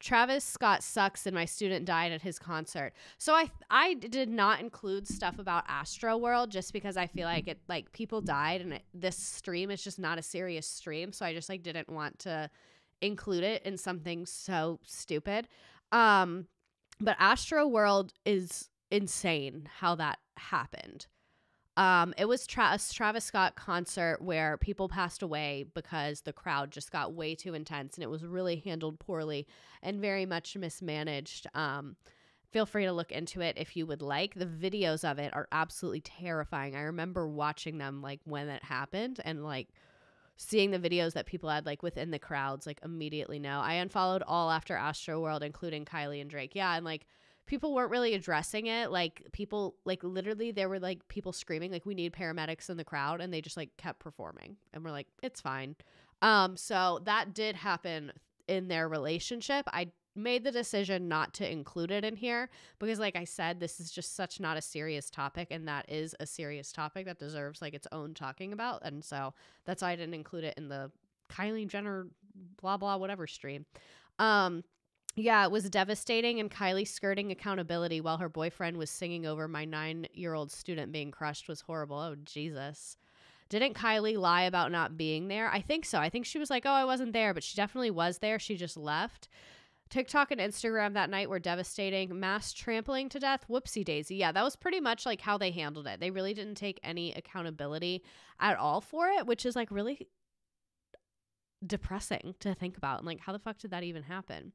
Travis Scott sucks and my student died at his concert. So I I did not include stuff about Astroworld just because I feel like it like people died and it, this stream is just not a serious stream, so I just like didn't want to include it in something so stupid. Um but Astroworld is insane how that happened. Um, it was tra- a Travis Scott concert where people passed away because the crowd just got way too intense and it was really handled poorly and very much mismanaged. Um, feel free to look into it if you would like. The videos of it are absolutely terrifying. I remember watching them like when it happened and like seeing the videos that people had like within the crowds like immediately no. I unfollowed all after Astroworld, including Kylie and Drake. Yeah, and like people weren't really addressing it. Like people, like literally, there were like people screaming, like we need paramedics in the crowd, and they just like kept performing, and we're like, it's fine. Um, so that did happen in their relationship. I made the decision not to include it in here because like I said this is just such not a serious topic and that is a serious topic that deserves like its own talking about and so that's why I didn't include it in the Kylie Jenner blah blah whatever stream. Um yeah, it was devastating, and Kylie skirting accountability while her boyfriend was singing over my nine year old student being crushed was horrible. Oh, Jesus. Didn't Kylie lie about not being there? I think so. I think she was like, oh, I wasn't there, but she definitely was there. She just left. TikTok and Instagram that night were devastating. Mass trampling to death. Whoopsie daisy. Yeah, that was pretty much like how they handled it. They really didn't take any accountability at all for it, which is like really depressing to think about. And like, how the fuck did that even happen?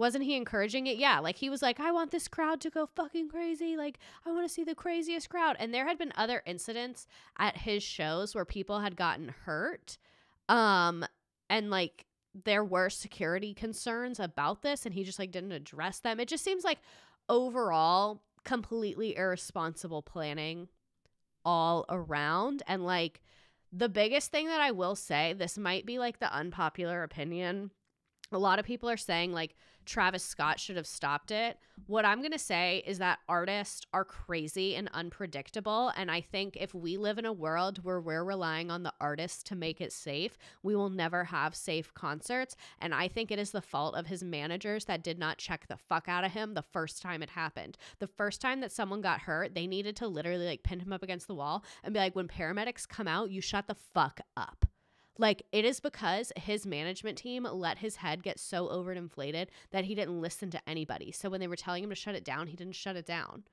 Wasn't he encouraging it? Yeah, like he was like, I want this crowd to go fucking crazy. Like, I want to see the craziest crowd. And there had been other incidents at his shows where people had gotten hurt. Um, and like there were security concerns about this and he just like didn't address them. It just seems like overall completely irresponsible planning all around and like the biggest thing that I will say, this might be like the unpopular opinion. A lot of people are saying like Travis Scott should have stopped it. What I'm going to say is that artists are crazy and unpredictable. And I think if we live in a world where we're relying on the artists to make it safe, we will never have safe concerts. And I think it is the fault of his managers that did not check the fuck out of him the first time it happened. The first time that someone got hurt, they needed to literally like pin him up against the wall and be like, when paramedics come out, you shut the fuck up. Like it is because his management team let his head get so overinflated that he didn't listen to anybody. So when they were telling him to shut it down, he didn't shut it down.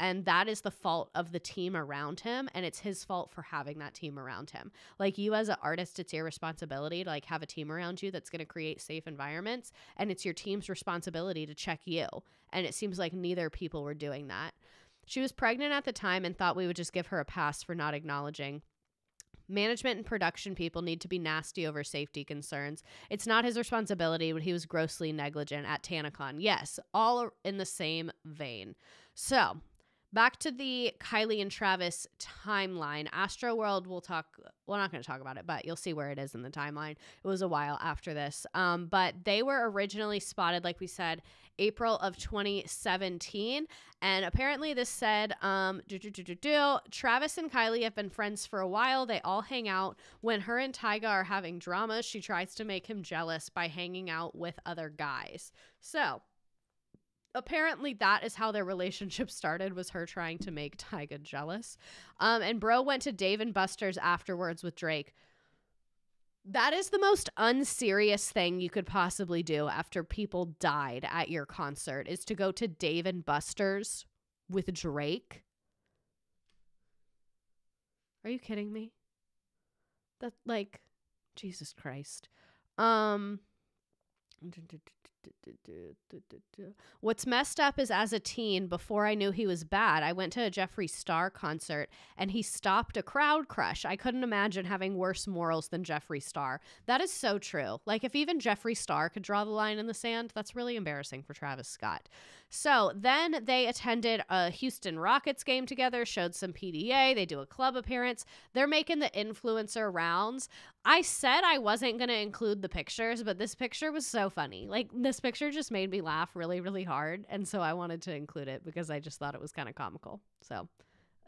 And that is the fault of the team around him. And it's his fault for having that team around him. Like you as an artist, it's your responsibility to like have a team around you that's going to create safe environments. And it's your team's responsibility to check you. And it seems like neither people were doing that. She was pregnant at the time and thought we would just give her a pass for not acknowledging Management and production people need to be nasty over safety concerns. It's not his responsibility, but he was grossly negligent at TanaCon. Yes, all in the same vein. So, back to the Kylie and Travis timeline. Astroworld, we'll talk. We're not going to talk about it, but you'll see where it is in the timeline. It was a while after this. Um, but they were originally spotted, like we said, April of 2017. And apparently, this said um. Travis and Kylie have been friends for a while. They all hang out. When her and Tyga are having drama, she tries to make him jealous by hanging out with other guys. So, apparently that is how their relationship started was her trying to make Tyga jealous. Um, and Bro went to Dave and Buster's afterwards with Drake. That is the most unserious thing you could possibly do after people died at your concert is to go to Dave and Buster's with Drake. Are you kidding me? That like Jesus Christ. Um What's messed up is as a teen, before I knew he was bad, I went to a Jeffree Star concert and he stopped a crowd crush. I couldn't imagine having worse morals than Jeffree Star. That is so true. Like, if even Jeffree Star could draw the line in the sand, that's really embarrassing for Travis Scott. So then they attended a Houston Rockets game together, showed some PDA, they do a club appearance. They're making the influencer rounds. I said I wasn't going to include the pictures, but this picture was so funny. Like, this picture just made me laugh really, really hard. And so I wanted to include it because I just thought it was kind of comical. So,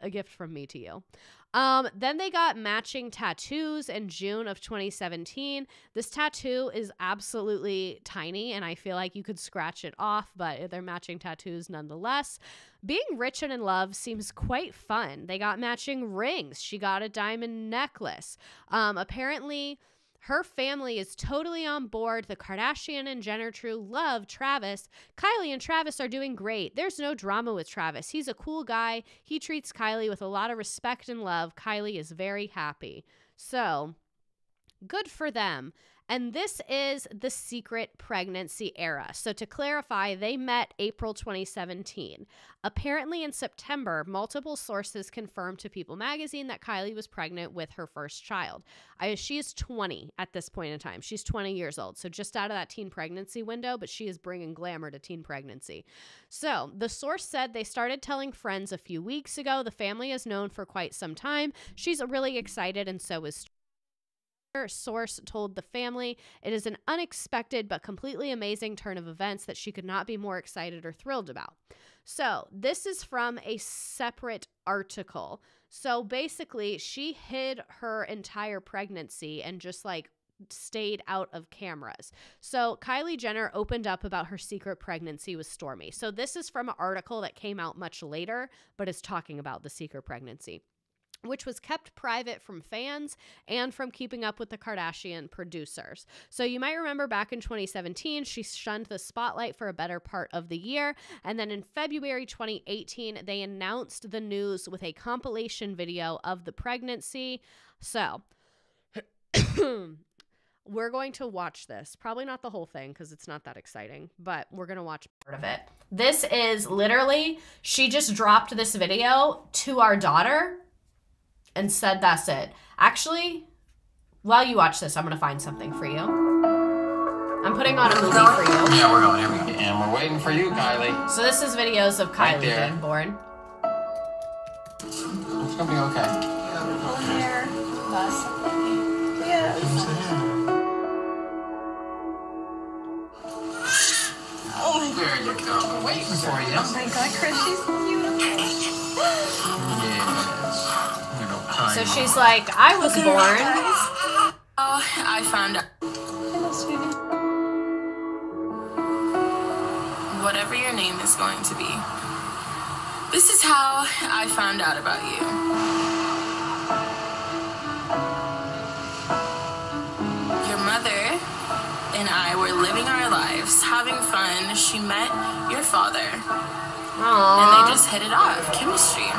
a gift from me to you. Um, then they got matching tattoos in June of 2017. This tattoo is absolutely tiny, and I feel like you could scratch it off, but they're matching tattoos nonetheless. Being rich and in love seems quite fun. They got matching rings. She got a diamond necklace. Um, apparently, her family is totally on board. The Kardashian and Jenner True love Travis. Kylie and Travis are doing great. There's no drama with Travis. He's a cool guy. He treats Kylie with a lot of respect and love. Kylie is very happy. So, good for them. And this is the secret pregnancy era. So, to clarify, they met April 2017. Apparently, in September, multiple sources confirmed to People magazine that Kylie was pregnant with her first child. I, she is 20 at this point in time. She's 20 years old. So, just out of that teen pregnancy window, but she is bringing glamour to teen pregnancy. So, the source said they started telling friends a few weeks ago. The family is known for quite some time. She's really excited, and so is source told the family it is an unexpected but completely amazing turn of events that she could not be more excited or thrilled about. So, this is from a separate article. So, basically, she hid her entire pregnancy and just like stayed out of cameras. So, Kylie Jenner opened up about her secret pregnancy with Stormi. So, this is from an article that came out much later, but is talking about the secret pregnancy which was kept private from fans and from keeping up with the Kardashian producers. So you might remember back in 2017, she shunned the spotlight for a better part of the year. And then in February 2018, they announced the news with a compilation video of the pregnancy. So. we're going to watch this. Probably not the whole thing because it's not that exciting, but we're going to watch part of it. This is literally, she just dropped this video to our daughter and said that's it. Actually, while you watch this, I'm gonna find something for you. I'm putting on a movie for you. Yeah, we're going. Here we go. And we're waiting for you, Kylie. So this is videos of Kylie there. being born. It's gonna be okay. hair. Oh, there you go. We're waiting for you. Oh my god, Chris, she's So she's like, I was born. Oh, I found out. Whatever your name is going to be. This is how I found out about you. Your mother and I were living our lives, having fun. She met your father. And they just hit it off. Chemistry.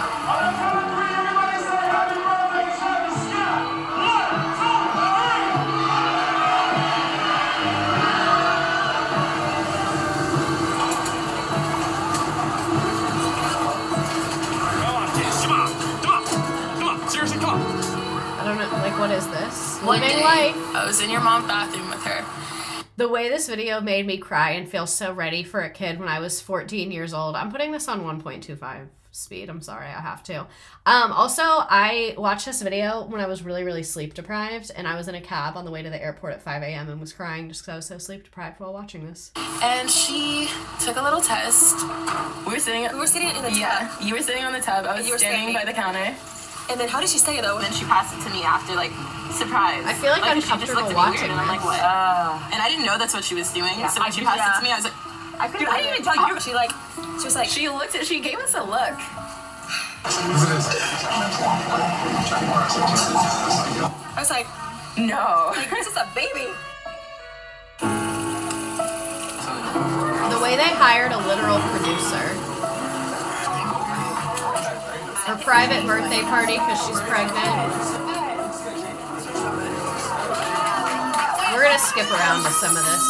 One day, life. I was in your mom's bathroom with her. The way this video made me cry and feel so ready for a kid when I was 14 years old. I'm putting this on 1.25 speed. I'm sorry, I have to. Um, also, I watched this video when I was really, really sleep deprived, and I was in a cab on the way to the airport at 5 a.m. and was crying just because I was so sleep deprived while watching this. And she took a little test. We were sitting. We were sitting in the tub. Yeah, you were sitting on the tub. I was You were standing by the counter. And then how did she say it though? And then she passed it to me after, like, surprise. I feel like I'm she just comfortable looked at me watching weird, and I'm like, this. what? and I didn't know that's what she was doing. so when I she just- passed it to me, I was like, I couldn't. I didn't even tell you. She like, she was like, she looked at, she gave us a look. I was like, No. like this is a baby. The way they hired a literal producer. Her private birthday party because she's pregnant. We're gonna skip around to some of this.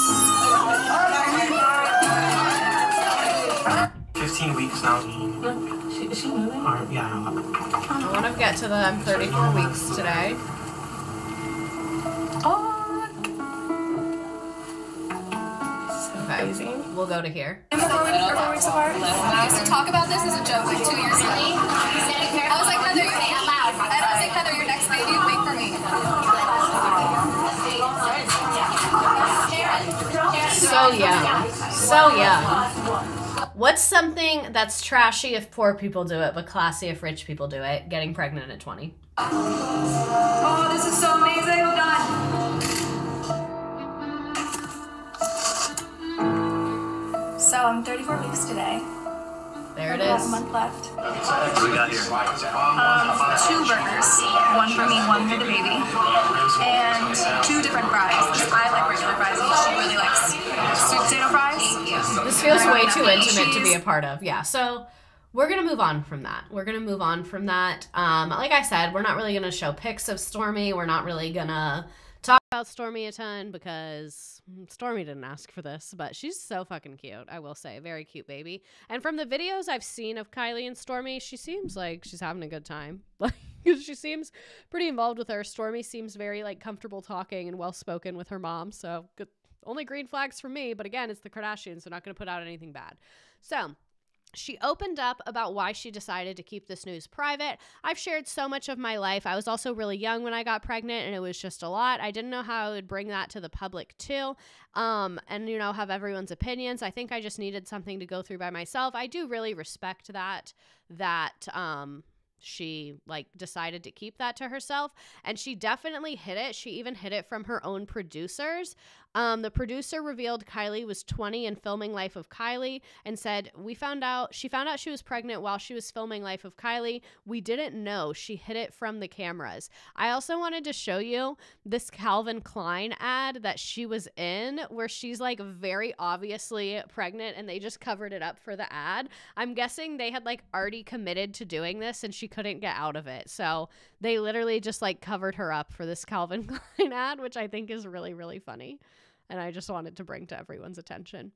15 weeks now. She, is she moving? Or, yeah. I want to get to the I'm 34 weeks today. Oh, Okay. We'll go to here. and four weeks, or four weeks apart. We used to talk about this as a joke like two years ago. I was like, Heather, you're, I was like, Heather, your next baby, wait for me. So young. So young. What's something that's trashy if poor people do it, but classy if rich people do it? Getting pregnant at 20. Oh, There it About is. A month left. What do we got here? Um, two burgers, one for me, one for the baby, and two different fries. I like regular fries, and she really likes sweet potato fries. This feels way too that intimate to be a part of. Yeah. So we're gonna move on from that. We're gonna move on from that. Um, like I said, we're not really gonna show pics of Stormi. We're not really gonna talk about Stormi a ton because Stormi didn't ask for this, but she's so fucking cute. I will say, very cute baby. And from the videos I've seen of Kylie and Stormi, she seems like she's having a good time. Like she seems pretty involved with her. Stormy seems very like comfortable talking and well spoken with her mom. So good. Only green flags for me, but again, it's the Kardashians, so not going to put out anything bad. So, she opened up about why she decided to keep this news private. I've shared so much of my life. I was also really young when I got pregnant and it was just a lot. I didn't know how I would bring that to the public too. Um, and you know, have everyone's opinions. I think I just needed something to go through by myself. I do really respect that that um she like decided to keep that to herself and she definitely hid it she even hid it from her own producers um, the producer revealed kylie was 20 and filming life of kylie and said we found out she found out she was pregnant while she was filming life of kylie. We didn't know. She hid it from the cameras. I also wanted to show you this calvin klein ad that she was in where she's like very obviously pregnant and they just covered it up for the ad. I'm guessing they had like already committed to doing this and she couldn't get out of it. So they literally just like covered her up for this calvin klein ad which i think is really really funny and i just wanted to bring to everyone's attention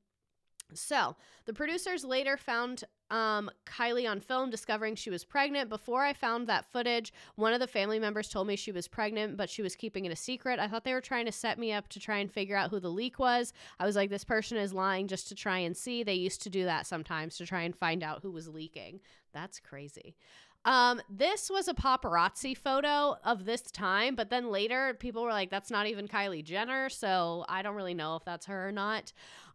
so, the producers later found um, Kylie on film discovering she was pregnant. Before I found that footage, one of the family members told me she was pregnant, but she was keeping it a secret. I thought they were trying to set me up to try and figure out who the leak was. I was like, this person is lying just to try and see. They used to do that sometimes to try and find out who was leaking. That's crazy. Um, this was a paparazzi photo of this time, but then later people were like, that's not even Kylie Jenner, so I don't really know if that's her or not.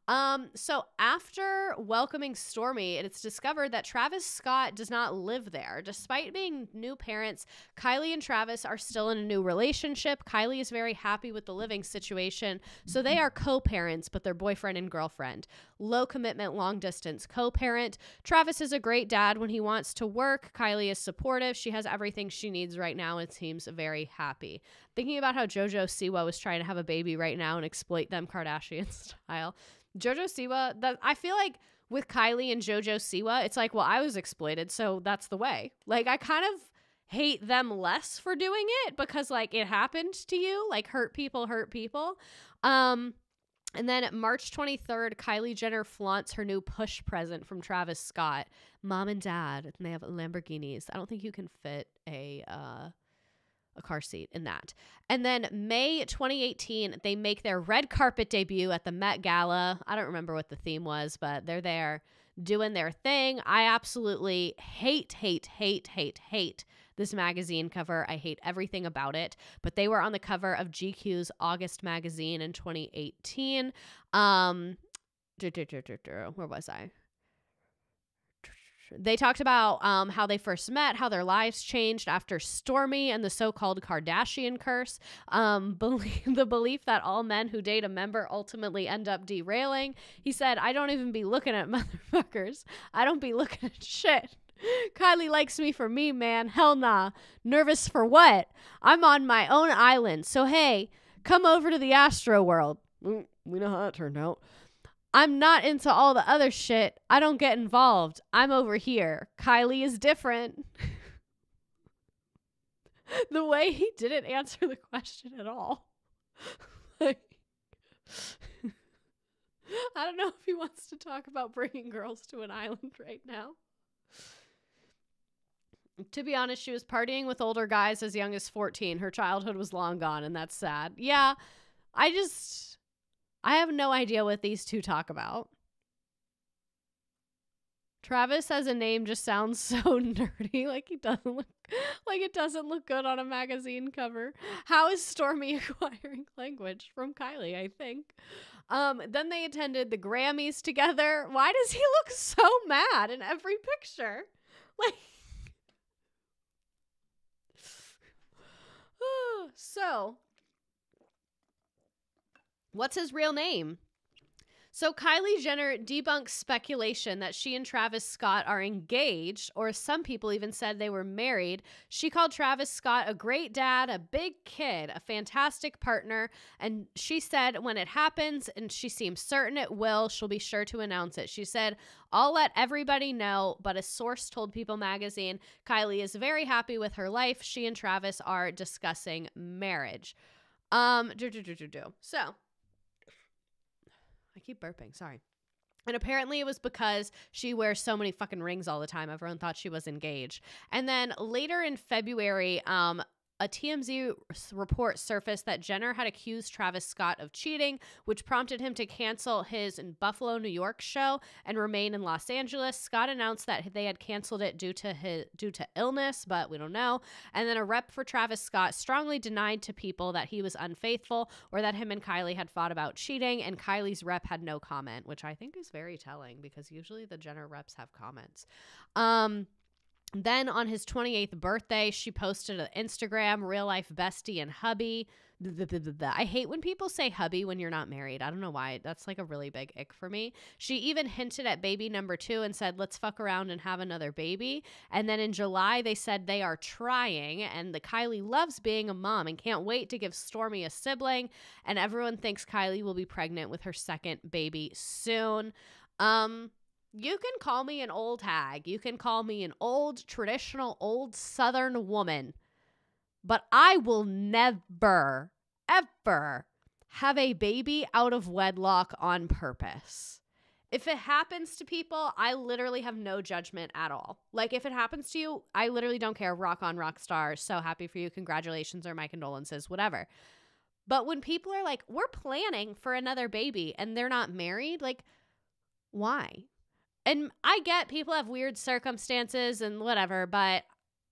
Um, so after welcoming Stormi, it's discovered that Travis Scott does not live there. Despite being new parents, Kylie and Travis are still in a new relationship. Kylie is very happy with the living situation. So they are co parents, but they're boyfriend and girlfriend. Low commitment, long distance co parent. Travis is a great dad when he wants to work. Kylie is supportive. She has everything she needs right now and seems very happy. Thinking about how JoJo Siwa was trying to have a baby right now and exploit them Kardashian style. JoJo Siwa, that I feel like with Kylie and JoJo Siwa, it's like, well, I was exploited, so that's the way. Like I kind of hate them less for doing it because like it happened to you, like hurt people hurt people. Um and then March 23rd, Kylie Jenner flaunts her new push present from Travis Scott. Mom and dad, and they have Lamborghinis. I don't think you can fit a uh a car seat in that. And then May 2018, they make their red carpet debut at the Met Gala. I don't remember what the theme was, but they're there doing their thing. I absolutely hate, hate, hate, hate, hate this magazine cover. I hate everything about it. But they were on the cover of GQ's August magazine in 2018. Um, where was I? They talked about um, how they first met, how their lives changed after Stormi and the so called Kardashian curse, um, believe, the belief that all men who date a member ultimately end up derailing. He said, I don't even be looking at motherfuckers. I don't be looking at shit. Kylie likes me for me, man. Hell nah. Nervous for what? I'm on my own island. So, hey, come over to the Astroworld. Mm, we know how that turned out. I'm not into all the other shit. I don't get involved. I'm over here. Kylie is different. the way he didn't answer the question at all. like, I don't know if he wants to talk about bringing girls to an island right now. To be honest, she was partying with older guys as young as 14. Her childhood was long gone, and that's sad. Yeah, I just. I have no idea what these two talk about. Travis as a name just sounds so nerdy, like he doesn't look like it doesn't look good on a magazine cover. How is Stormi acquiring language from Kylie? I think. Um, then they attended the Grammys together. Why does he look so mad in every picture? Like. so, what's his real name? So Kylie Jenner debunks speculation that she and Travis Scott are engaged, or some people even said they were married. She called Travis Scott a great dad, a big kid, a fantastic partner, and she said when it happens, and she seems certain it will, she'll be sure to announce it. She said, I'll let everybody know, but a source told People magazine Kylie is very happy with her life. She and Travis are discussing marriage. Um, do, do, do, do, do. So, I keep burping. Sorry. And apparently it was because she wears so many fucking rings all the time. Everyone thought she was engaged. And then later in February, um, a TMZ report surfaced that Jenner had accused Travis Scott of cheating, which prompted him to cancel his in Buffalo, New York show and remain in Los Angeles. Scott announced that they had canceled it due to his due to illness, but we don't know. And then a rep for Travis Scott strongly denied to people that he was unfaithful or that him and Kylie had fought about cheating, and Kylie's rep had no comment, which I think is very telling because usually the Jenner reps have comments. Um then on his 28th birthday, she posted an Instagram, real life bestie and hubby. I hate when people say hubby when you're not married. I don't know why. That's like a really big ick for me. She even hinted at baby number two and said, let's fuck around and have another baby. And then in July, they said they are trying. And the Kylie loves being a mom and can't wait to give Stormi a sibling. And everyone thinks Kylie will be pregnant with her second baby soon. Um, you can call me an old hag. You can call me an old, traditional, old Southern woman. But I will never, ever have a baby out of wedlock on purpose. If it happens to people, I literally have no judgment at all. Like, if it happens to you, I literally don't care. Rock on, rock star. So happy for you. Congratulations or my condolences, whatever. But when people are like, we're planning for another baby and they're not married, like, why? And I get people have weird circumstances and whatever, but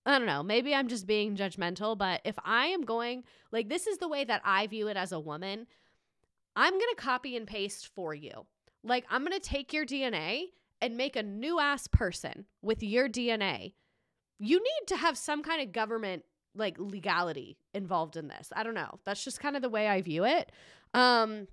I don't know. Maybe I'm just being judgmental, but if I am going, like, this is the way that I view it as a woman, I'm going to copy and paste for you. Like, I'm going to take your DNA and make a new ass person with your DNA. You need to have some kind of government, like, legality involved in this. I don't know. That's just kind of the way I view it. Um,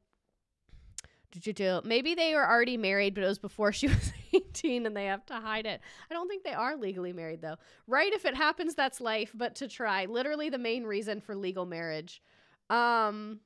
Maybe they were already married, but it was before she was 18 and they have to hide it. I don't think they are legally married, though. Right? If it happens, that's life, but to try. Literally the main reason for legal marriage. Um.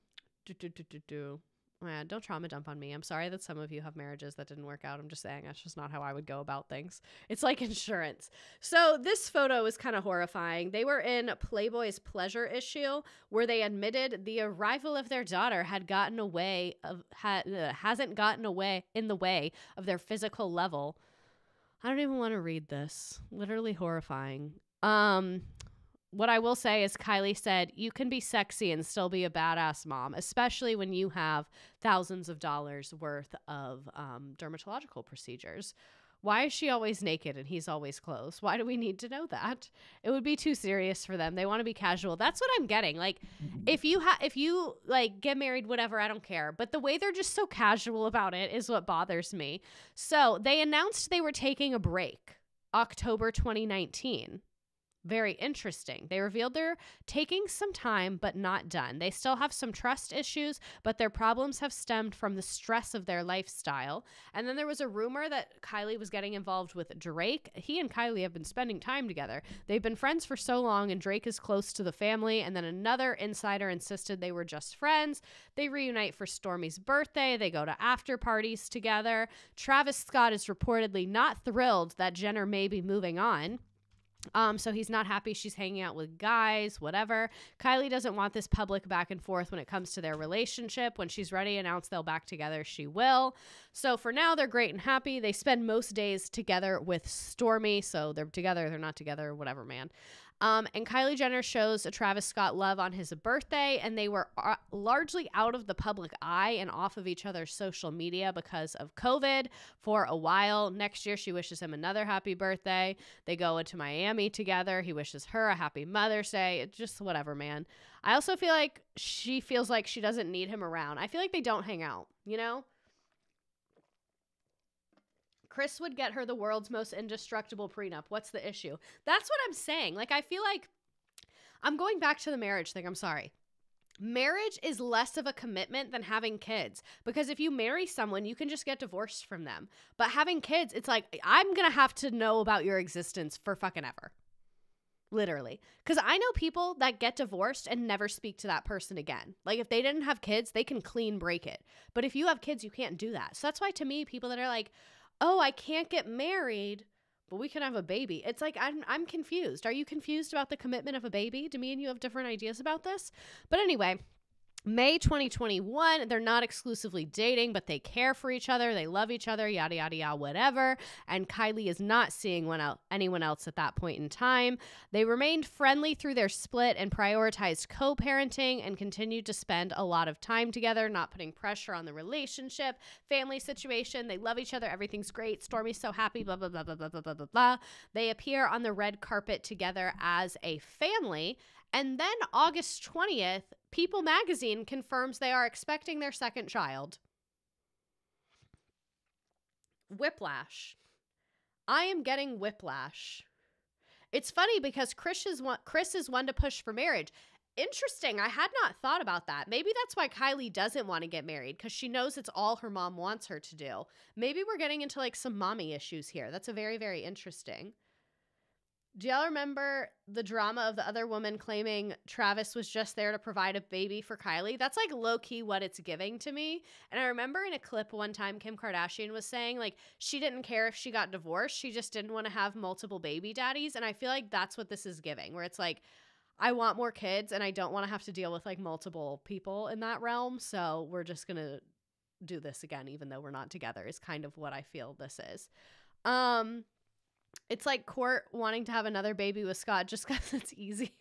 Yeah, don't trauma dump on me. I'm sorry that some of you have marriages that didn't work out. I'm just saying that's just not how I would go about things. It's like insurance. So this photo is kind of horrifying. They were in Playboy's pleasure issue where they admitted the arrival of their daughter had gotten away of had uh, hasn't gotten away in the way of their physical level. I don't even want to read this. Literally horrifying. Um what I will say is Kylie said, you can be sexy and still be a badass mom, especially when you have thousands of dollars worth of um, dermatological procedures. Why is she always naked and he's always clothes? Why do we need to know that? It would be too serious for them. They want to be casual. That's what I'm getting. Like if you have if you like get married whatever, I don't care. But the way they're just so casual about it is what bothers me. So, they announced they were taking a break October 2019 very interesting. They revealed they're taking some time, but not done. They still have some trust issues, but their problems have stemmed from the stress of their lifestyle. And then there was a rumor that Kylie was getting involved with Drake. He and Kylie have been spending time together. They've been friends for so long, and Drake is close to the family. And then another insider insisted they were just friends. They reunite for Stormi's birthday. They go to after parties together. Travis Scott is reportedly not thrilled that Jenner may be moving on. Um, so he's not happy she's hanging out with guys, whatever. Kylie doesn't want this public back and forth when it comes to their relationship. When she's ready to announce they'll back together, she will. So for now, they're great and happy. They spend most days together with Stormi. So they're together, they're not together, whatever, man. Um, and Kylie Jenner shows a Travis Scott love on his birthday, and they were uh, largely out of the public eye and off of each other's social media because of COVID for a while. Next year, she wishes him another happy birthday. They go into Miami together. He wishes her a happy Mother's Day. It's just whatever, man. I also feel like she feels like she doesn't need him around. I feel like they don't hang out, you know? Kris would get her the world's most indestructible prenup. What's the issue? That's what I'm saying. Like, I feel like I'm going back to the marriage thing. I'm sorry. Marriage is less of a commitment than having kids because if you marry someone, you can just get divorced from them. But having kids, it's like, I'm going to have to know about your existence for fucking ever. Literally. Because I know people that get divorced and never speak to that person again. Like, if they didn't have kids, they can clean break it. But if you have kids, you can't do that. So that's why, to me, people that are like, oh, I can't get married, but we can have a baby. It's like I'm I'm confused. Are you confused about the commitment of a baby? Do me and you have different ideas about this? But anyway, May 2021, they're not exclusively dating, but they care for each other. They love each other, yada, yada, yada, whatever. And Kylie is not seeing el- anyone else at that point in time. They remained friendly through their split and prioritized co parenting and continued to spend a lot of time together, not putting pressure on the relationship, family situation. They love each other. Everything's great. Stormi's so happy, blah, blah, blah, blah, blah, blah, blah, blah. They appear on the red carpet together as a family. And then August 20th, People magazine confirms they are expecting their second child. Whiplash. I am getting whiplash. It's funny because Kris is one, Kris is one to push for marriage. Interesting. I had not thought about that. Maybe that's why Kylie doesn't want to get married because she knows it's all her mom wants her to do. Maybe we're getting into like some mommy issues here. That's a very, very interesting. Do y'all remember the drama of the other woman claiming Travis was just there to provide a baby for Kylie? That's like low key what it's giving to me. And I remember in a clip one time, Kim Kardashian was saying, like, she didn't care if she got divorced. She just didn't want to have multiple baby daddies. And I feel like that's what this is giving, where it's like, I want more kids and I don't want to have to deal with like multiple people in that realm. So we're just going to do this again, even though we're not together, is kind of what I feel this is. Um, it's like Kourt wanting to have another baby with Scott just because it's easier.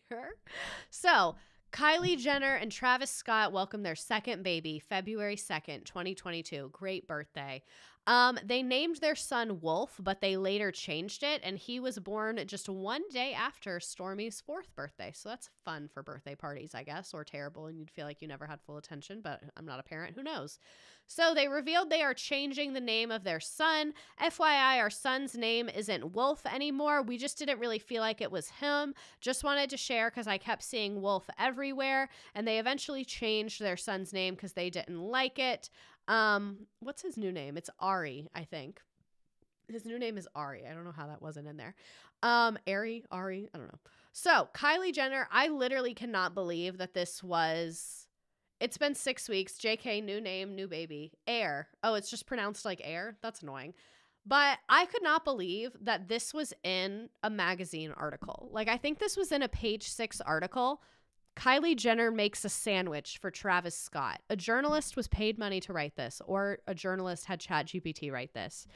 So, Kylie Jenner and Travis Scott welcome their second baby February 2nd, 2022. Great birthday. Um, they named their son Wolf, but they later changed it, and he was born just one day after Stormi's fourth birthday. So that's fun for birthday parties, I guess, or terrible, and you'd feel like you never had full attention, but I'm not a parent. Who knows? So they revealed they are changing the name of their son. FYI, our son's name isn't Wolf anymore. We just didn't really feel like it was him. Just wanted to share because I kept seeing Wolf everywhere, and they eventually changed their son's name because they didn't like it. Um, what's his new name? It's Ari, I think. His new name is Ari. I don't know how that wasn't in there. Um, Ari, Ari, I don't know. So, Kylie Jenner, I literally cannot believe that this was it's been six weeks. JK, new name, new baby. Air. Oh, it's just pronounced like air? That's annoying. But I could not believe that this was in a magazine article. Like, I think this was in a page six article Kylie Jenner makes a sandwich for Travis Scott. A journalist was paid money to write this, or a journalist had ChatGPT write this.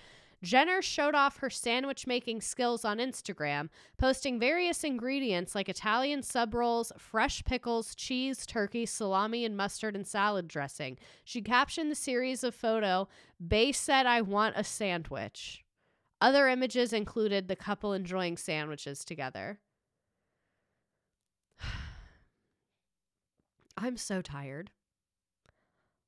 Jenner showed off her sandwich making skills on Instagram, posting various ingredients like Italian sub rolls, fresh pickles, cheese, turkey, salami, and mustard and salad dressing. She captioned the series of photo, Bay said I want a sandwich. Other images included the couple enjoying sandwiches together. I'm so tired.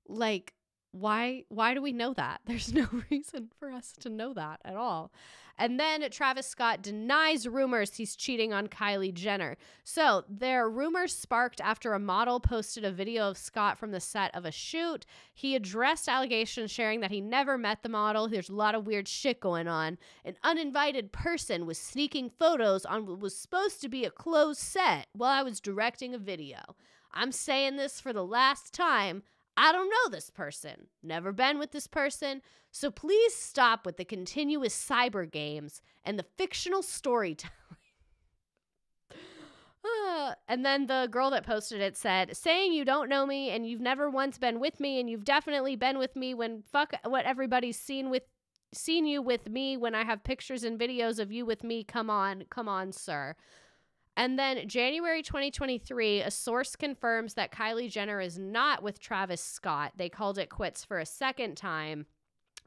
Like, why why do we know that? There's no reason for us to know that at all. And then Travis Scott denies rumors he's cheating on Kylie Jenner. So, there are rumors sparked after a model posted a video of Scott from the set of a shoot. He addressed allegations sharing that he never met the model. There's a lot of weird shit going on. An uninvited person was sneaking photos on what was supposed to be a closed set while I was directing a video. I'm saying this for the last time. I don't know this person, never been with this person, so please stop with the continuous cyber games and the fictional storytelling. and then the girl that posted it said, saying you don't know me and you've never once been with me and you've definitely been with me when fuck what everybody's seen with seen you with me when I have pictures and videos of you with me. Come on, come on, sir. And then January 2023, a source confirms that Kylie Jenner is not with Travis Scott. They called it quits for a second time.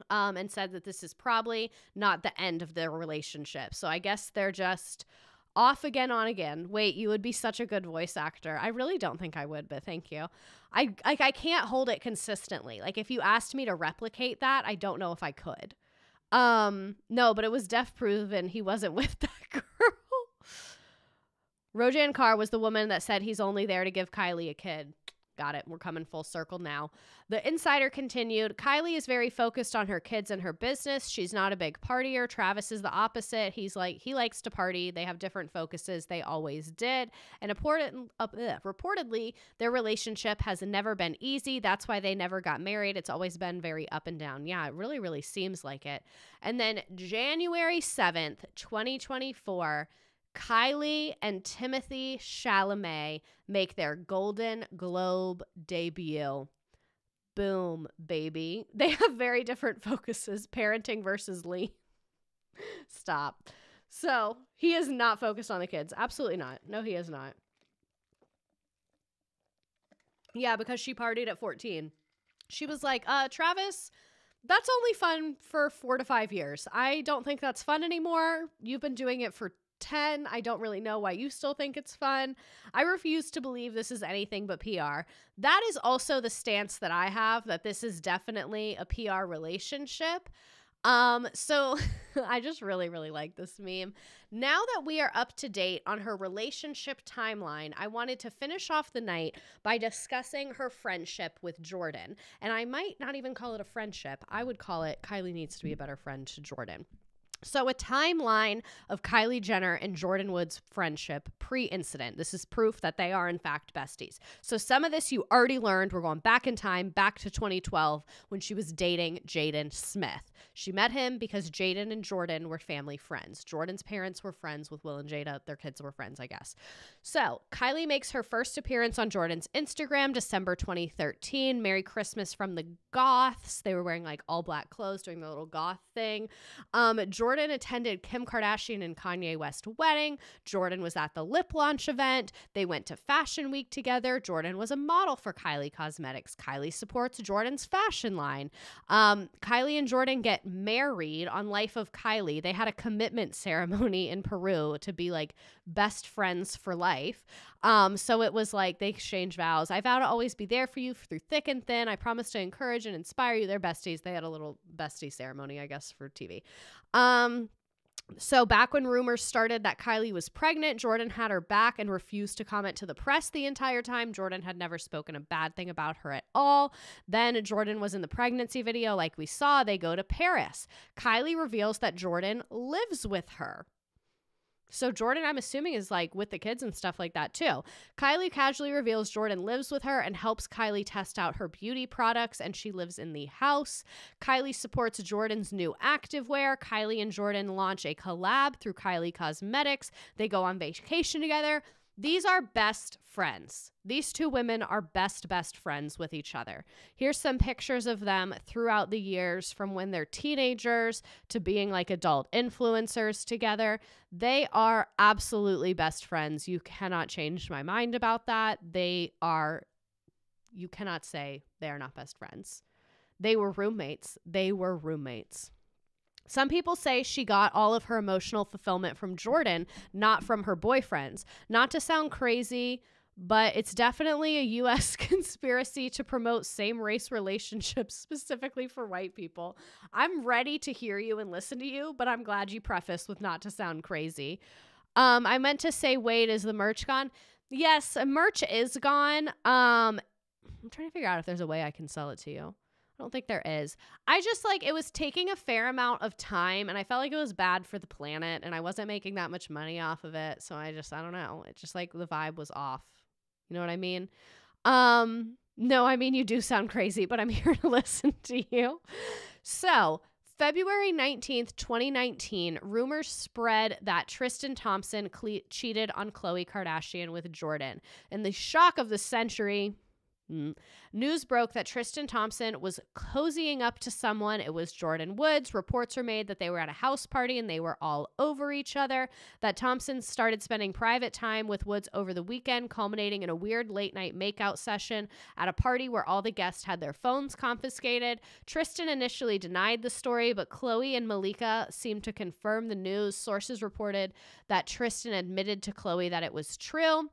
Um, and said that this is probably not the end of their relationship. So I guess they're just off again on again. Wait, you would be such a good voice actor. I really don't think I would, but thank you. I like I can't hold it consistently. Like if you asked me to replicate that, I don't know if I could. Um, no, but it was def proven he wasn't with that girl. Rojean Kar was the woman that said he's only there to give Kylie a kid. Got it. We're coming full circle now. The insider continued Kylie is very focused on her kids and her business. She's not a big partier. Travis is the opposite. He's like, he likes to party. They have different focuses. They always did. And important, uh, reportedly, their relationship has never been easy. That's why they never got married. It's always been very up and down. Yeah, it really, really seems like it. And then January 7th, 2024. Kylie and Timothée Chalamet make their Golden Globe debut. Boom, baby. They have very different focuses parenting versus Lee. Stop. So he is not focused on the kids. Absolutely not. No, he is not. Yeah, because she partied at 14. She was like, uh, Travis, that's only fun for four to five years. I don't think that's fun anymore. You've been doing it for 10. I don't really know why you still think it's fun. I refuse to believe this is anything but PR. That is also the stance that I have that this is definitely a PR relationship. Um, so I just really, really like this meme. Now that we are up to date on her relationship timeline, I wanted to finish off the night by discussing her friendship with Jordyn. And I might not even call it a friendship, I would call it Kylie needs to be a better friend to Jordyn. So, a timeline of Kylie Jenner and Jordyn Woods' friendship pre incident. This is proof that they are, in fact, besties. So, some of this you already learned. We're going back in time, back to 2012 when she was dating Jaden Smith. She met him because Jaden and Jordyn were family friends. Jordyn's parents were friends with Will and Jada. Their kids were friends, I guess. So, Kylie makes her first appearance on Jordyn's Instagram December 2013. Merry Christmas from the Goths. They were wearing like all black clothes, doing the little goth thing. Um, Jordyn attended Kim Kardashian and Kanye West wedding. Jordyn was at the lip launch event. They went to Fashion Week together. Jordyn was a model for Kylie Cosmetics. Kylie supports Jordyn's fashion line. Um, Kylie and Jordyn get married on Life of Kylie. They had a commitment ceremony in Peru to be like best friends for life. Um, so it was like they exchanged vows. I vow to always be there for you through thick and thin. I promise to encourage and inspire you. They're besties. They had a little bestie ceremony, I guess, for TV. Um, so, back when rumors started that Kylie was pregnant, Jordyn had her back and refused to comment to the press the entire time. Jordyn had never spoken a bad thing about her at all. Then, Jordyn was in the pregnancy video, like we saw. They go to Paris. Kylie reveals that Jordyn lives with her. So Jordyn, I'm assuming, is like with the kids and stuff like that too. Kylie casually reveals Jordyn lives with her and helps Kylie test out her beauty products, and she lives in the house. Kylie supports Jordyn's new activewear. Kylie and Jordyn launch a collab through Kylie Cosmetics. They go on vacation together. These are best friends. These two women are best, best friends with each other. Here's some pictures of them throughout the years from when they're teenagers to being like adult influencers together. They are absolutely best friends. You cannot change my mind about that. They are, you cannot say they are not best friends. They were roommates. They were roommates. Some people say she got all of her emotional fulfillment from Jordyn, not from her boyfriends. Not to sound crazy, but it's definitely a US conspiracy to promote same race relationships specifically for white people. I'm ready to hear you and listen to you, but I'm glad you prefaced with not to sound crazy. Um, I meant to say, wait, is the merch gone? Yes, merch is gone. Um, I'm trying to figure out if there's a way I can sell it to you. I don't think there is. I just like it was taking a fair amount of time and I felt like it was bad for the planet and I wasn't making that much money off of it. So I just I don't know. It just like the vibe was off. You know what I mean? Um no, I mean you do sound crazy, but I'm here to listen to you. So, February 19th, 2019, rumors spread that Tristan Thompson cle- cheated on Khloé Kardashian with Jordyn. In the shock of the century, Mm. News broke that Tristan Thompson was cozying up to someone. It was Jordyn Woods. Reports were made that they were at a house party and they were all over each other. That Thompson started spending private time with Woods over the weekend, culminating in a weird late night makeout session at a party where all the guests had their phones confiscated. Tristan initially denied the story, but Khloé and Malika seemed to confirm the news. Sources reported that Tristan admitted to Khloé that it was true.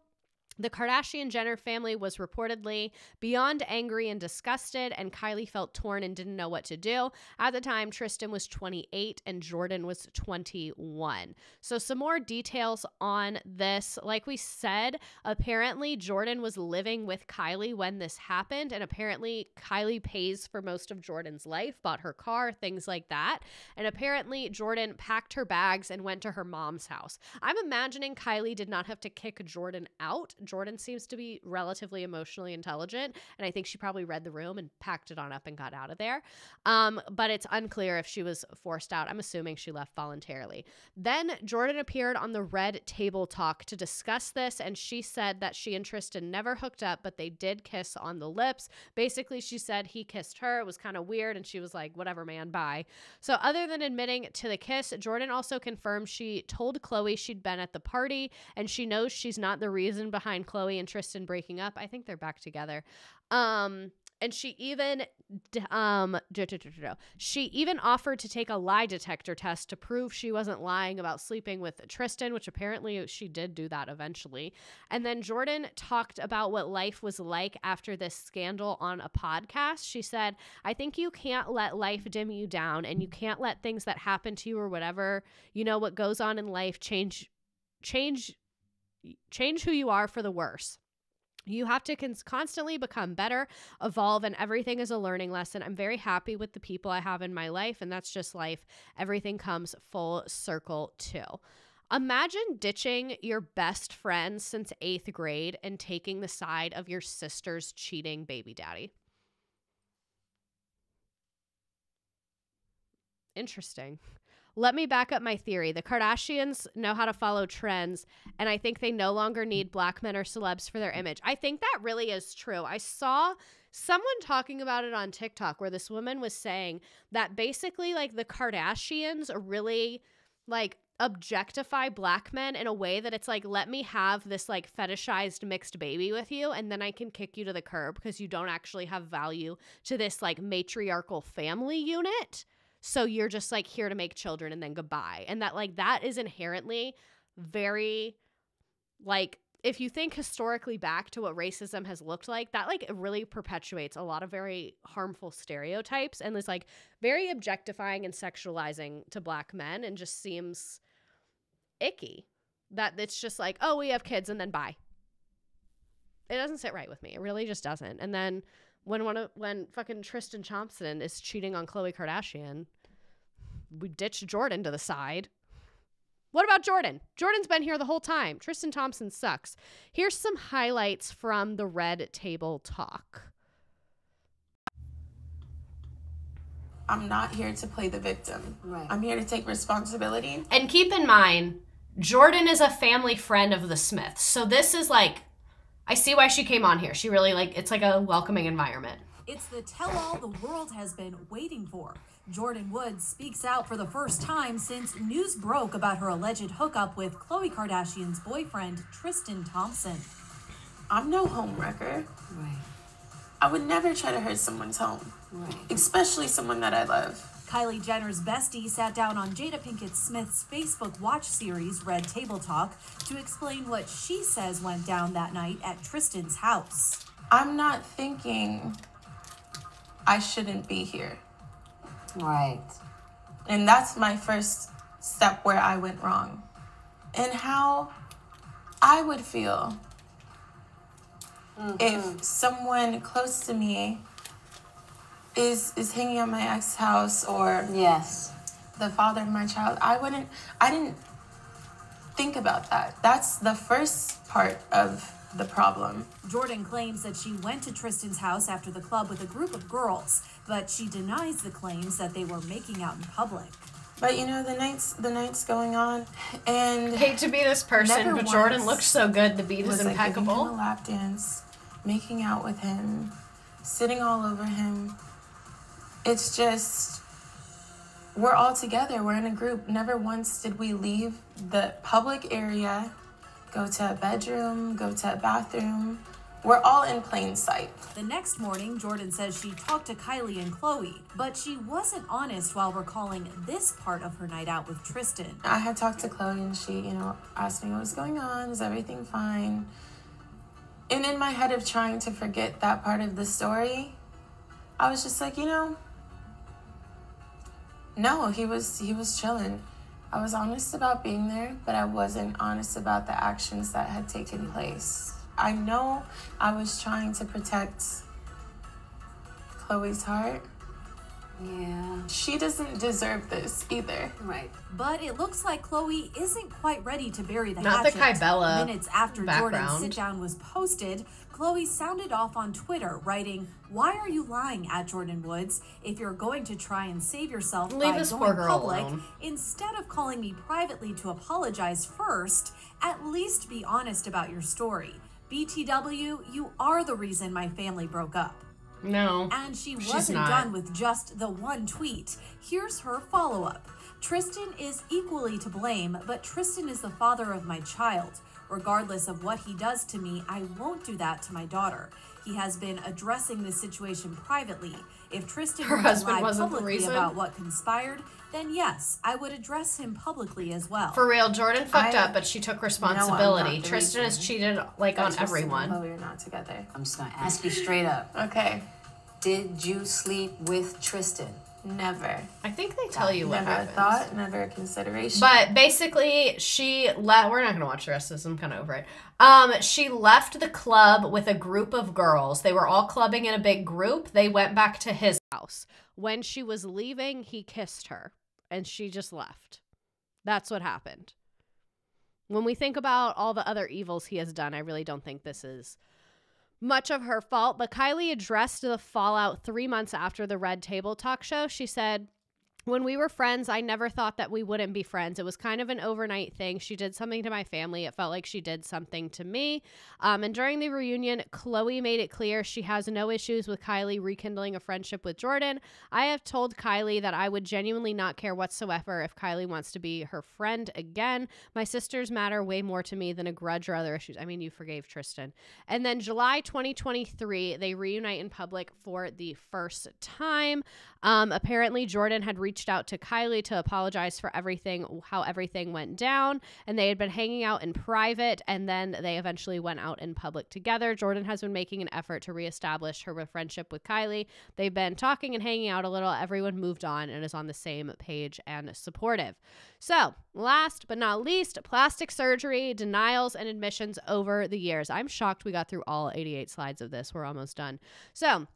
The Kardashian Jenner family was reportedly beyond angry and disgusted, and Kylie felt torn and didn't know what to do. At the time, Tristan was 28 and Jordyn was 21. So, some more details on this. Like we said, apparently Jordyn was living with Kylie when this happened, and apparently Kylie pays for most of Jordyn's life, bought her car, things like that. And apparently Jordyn packed her bags and went to her mom's house. I'm imagining Kylie did not have to kick Jordyn out. Jordyn seems to be relatively emotionally intelligent, and I think she probably read the room and packed it on up and got out of there. Um, but it's unclear if she was forced out. I'm assuming she left voluntarily. Then Jordyn appeared on the Red Table Talk to discuss this, and she said that she and Tristan never hooked up, but they did kiss on the lips. Basically, she said he kissed her. It was kind of weird, and she was like, whatever, man, bye. So, other than admitting to the kiss, Jordyn also confirmed she told Khloé she'd been at the party, and she knows she's not the reason behind Khloé and Tristan breaking up. I think they're back together. Um, and she even um she even offered to take a lie detector test to prove she wasn't lying about sleeping with Tristan which apparently she did do that eventually and then Jordyn talked about what life was like after this scandal on a podcast she said I think you can't let life dim you down and you can't let things that happen to you or whatever you know what goes on in life change change change who you are for the worse you have to cons- constantly become better, evolve, and everything is a learning lesson. I'm very happy with the people I have in my life, and that's just life. Everything comes full circle, too. Imagine ditching your best friend since eighth grade and taking the side of your sister's cheating baby daddy. Interesting. Let me back up my theory. The Kardashians know how to follow trends, and I think they no longer need black men or celebs for their image. I think that really is true. I saw someone talking about it on TikTok where this woman was saying that basically, like, the Kardashians really, like, objectify black men in a way that it's like let me have this like fetishized mixed baby with you and then I can kick you to the curb because you don't actually have value to this like matriarchal family unit. So you're just like here to make children and then goodbye. And that like that is inherently very like if you think historically back to what racism has looked like, that like really perpetuates a lot of very harmful stereotypes and is like very objectifying and sexualizing to black men and just seems icky. That it's just like, oh, we have kids and then bye. It doesn't sit right with me. It really just doesn't. And then when one of when fucking Tristan Thompson is cheating on Khloé Kardashian, we ditch Jordyn to the side. What about Jordyn? Jordyn's been here the whole time. Tristan Thompson sucks. Here's some highlights from the Red Table Talk. I'm not here to play the victim. Right. I'm here to take responsibility. And keep in mind, Jordyn is a family friend of the Smiths. So this is like I see why she came on here. She really like it's like a welcoming environment. It's the tell all the world has been waiting for. Jordyn Woods speaks out for the first time since news broke about her alleged hookup with Khloé Kardashian's boyfriend, Tristan Thompson. I'm no homewrecker. Right. I would never try to hurt someone's home, right. especially someone that I love. Kylie Jenner's bestie sat down on Jada Pinkett Smith's Facebook Watch series, Red Table Talk, to explain what she says went down that night at Tristan's house. I'm not thinking I shouldn't be here. Right. And that's my first step where I went wrong. And how I would feel mm-hmm. if someone close to me is is hanging at my ex's house or yes the father of my child i wouldn't i didn't think about that that's the first part of the problem. Jordyn claims that she went to Tristan's house after the club with a group of girls, but she denies the claims that they were making out in public. But you know, the nights the nights going on, and hate to be this person, but Jordyn once looks so good. The beat is was, like, giving him a lap dance, making out with him, sitting all over him. It's just we're all together. We're in a group. Never once did we leave the public area, go to a bedroom, go to a bathroom. We're all in plain sight. The next morning, Jordyn says she talked to Kylie and Khloé, but she wasn't honest while recalling this part of her night out with Tristan. I had talked to Khloé and she, you know, asked me what was going on. Is everything fine? And in my head of trying to forget that part of the story, I was just like, you know, no, he was he was chilling. I was honest about being there, but I wasn't honest about the actions that had taken place. I know I was trying to protect Khloé's heart. Yeah. She doesn't deserve this either. Right. But it looks like Khloé isn't quite ready to bury the Not the hatchet. Kybella Minutes after Jordyn's sit down was posted, Khloé sounded off on Twitter, writing, "Why are you lying at Jordyn Woods? If you're going to try and save yourself Leave by going public, alone." instead of calling me privately to apologize first, at least be honest about your story. BTW, you are the reason my family broke up." No. And she wasn't not. done with just the one tweet. Here's her follow up Tristan is equally to blame, but Tristan is the father of my child. Regardless of what he does to me, I won't do that to my daughter. He has been addressing this situation privately. If Tristan Her were to husband lie wasn't the publicly reason? about what conspired, then yes, I would address him publicly as well. For real, Jordyn fucked I- up, but she took responsibility. the Tristan has cheated like on Tristan and everyone. Khloé are not together. I'm just gonna ask you straight up. Okay. Did you sleep with Tristan? Never. I think they tell you what never a happens. thought, never a consideration. But basically, she left. We're not gonna watch the rest of this. I'm kind of over it. Um, she left the club with a group of girls. They were all clubbing in a big group. They went back to his house. When she was leaving, he kissed her and she just left. That's what happened. When we think about all the other evils he has done, I really don't think this is much of her fault. But Kylie addressed the fallout three months after the Red Table Talk show. She said, when we were friends, I never thought that we wouldn't be friends. It was kind of an overnight thing. She did something to my family. It felt like she did something to me. Um, and during the reunion, Khloé made it clear she has no issues with Kylie rekindling a friendship with Jordyn. I have told Kylie that I would genuinely not care whatsoever if Kylie wants to be her friend again. My sisters matter way more to me than a grudge or other issues. I mean, you forgave Tristan. And then July 2023, they reunite in public for the first time. Um, apparently, Jordyn had reached out to Kylie to apologize for everything, how everything went down, and they had been hanging out in private, and then they eventually went out in public together. Jordyn has been making an effort to reestablish her friendship with Kylie. They've been talking and hanging out a little. Everyone moved on and is on the same page and supportive. So, last but not least, plastic surgery, denials, and admissions over the years. I'm shocked we got through all 88 slides of this. We're almost done. So,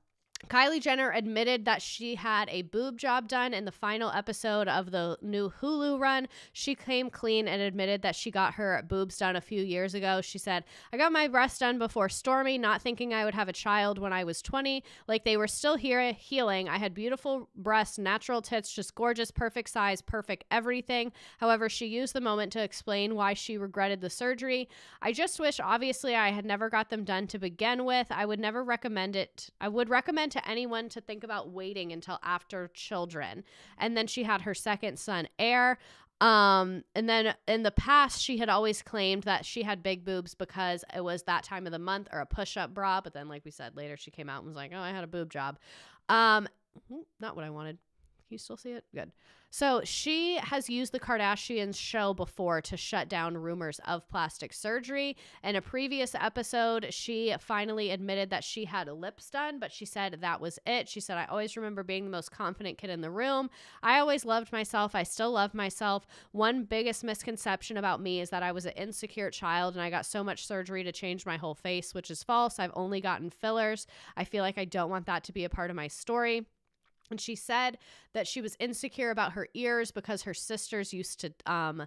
Kylie Jenner admitted that she had a boob job done in the final episode of the new Hulu run. She came clean and admitted that she got her boobs done a few years ago. She said, I got my breasts done before Stormi, not thinking I would have a child when I was 20. Like they were still here healing. I had beautiful breasts, natural tits, just gorgeous, perfect size, perfect everything. However, she used the moment to explain why she regretted the surgery. I just wish, obviously, I had never got them done to begin with. I would never recommend it. I would recommend to anyone to think about waiting until after children. And then she had her second son, Aire. Um, and then in the past, she had always claimed that she had big boobs because it was that time of the month or a push up bra. But then, like we said later, she came out and was like, oh, I had a boob job. Um, not what I wanted. Can you still see it? Good. So she has used the Kardashians show before to shut down rumors of plastic surgery. In a previous episode, she finally admitted that she had lips done, but she said that was it. She said, I always remember being the most confident kid in the room. I always loved myself. I still love myself. One biggest misconception about me is that I was an insecure child and I got so much surgery to change my whole face, which is false. I've only gotten fillers. I feel like I don't want that to be a part of my story. And she said that she was insecure about her ears because her sisters used to, um,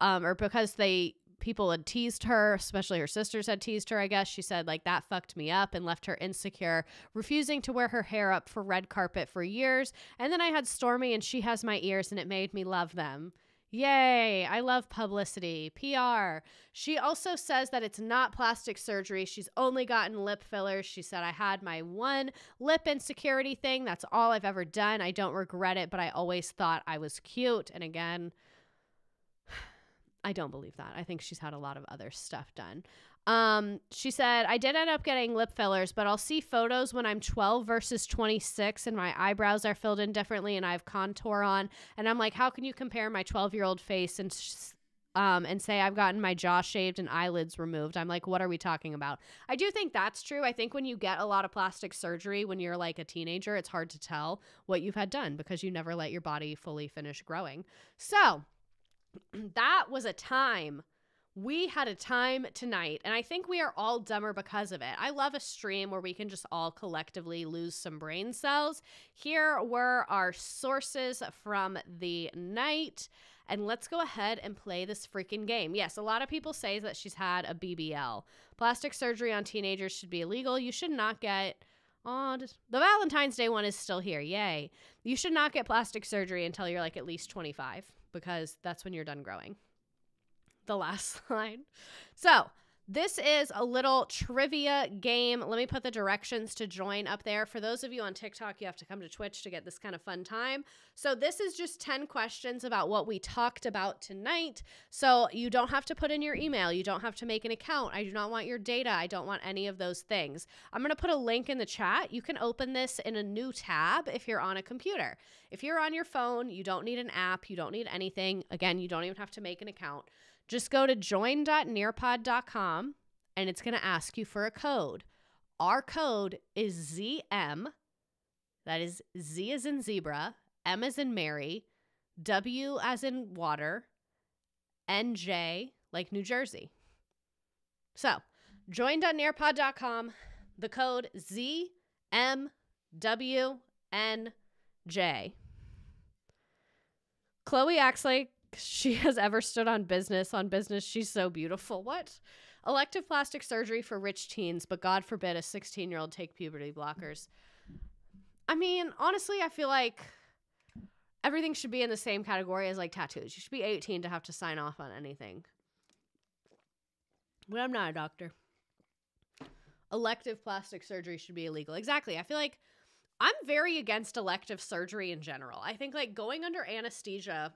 um, or because they people had teased her, especially her sisters had teased her, I guess. She said, like, that fucked me up and left her insecure, refusing to wear her hair up for red carpet for years. And then I had Stormi, and she has my ears, and it made me love them. Yay, I love publicity, PR. She also says that it's not plastic surgery. She's only gotten lip fillers. She said, I had my one lip insecurity thing. That's all I've ever done. I don't regret it, but I always thought I was cute. And again, I don't believe that. I think she's had a lot of other stuff done. Um, she said, I did end up getting lip fillers, but I'll see photos when I'm 12 versus 26 and my eyebrows are filled in differently and I have contour on. And I'm like, how can you compare my 12 year old face and um, and say I've gotten my jaw shaved and eyelids removed. I'm like, what are we talking about? I do think that's true. I think when you get a lot of plastic surgery when you're like a teenager, it's hard to tell what you've had done because you never let your body fully finish growing. So that was a time. We had a time tonight, and I think we are all dumber because of it. I love a stream where we can just all collectively lose some brain cells. Here were our sources from the night, and let's go ahead and play this freaking game. Yes, a lot of people say that she's had a BBL. Plastic surgery on teenagers should be illegal. You should not get. Oh, just, the Valentine's Day one is still here. Yay. You should not get plastic surgery until you're like at least 25 because that's when you're done growing. The last line. So, this is a little trivia game. Let me put the directions to join up there. For those of you on TikTok, you have to come to Twitch to get this kind of fun time. So, this is just 10 questions about what we talked about tonight. So, you don't have to put in your email. You don't have to make an account. I do not want your data. I don't want any of those things. I'm going to put a link in the chat. You can open this in a new tab if you're on a computer. If you're on your phone, you don't need an app. You don't need anything. Again, you don't even have to make an account. Just go to join.nearpod.com and it's going to ask you for a code. Our code is ZM. That is Z as in zebra, M as in Mary, W as in water, NJ like New Jersey. So, join.nearpod.com, the code ZMWNJ. Chloe acts like she has ever stood on business. On business, she's so beautiful. What? Elective plastic surgery for rich teens, but God forbid a 16 year old take puberty blockers. I mean, honestly, I feel like everything should be in the same category as like tattoos. You should be 18 to have to sign off on anything. But I'm not a doctor. Elective plastic surgery should be illegal. Exactly. I feel like I'm very against elective surgery in general. I think like going under anesthesia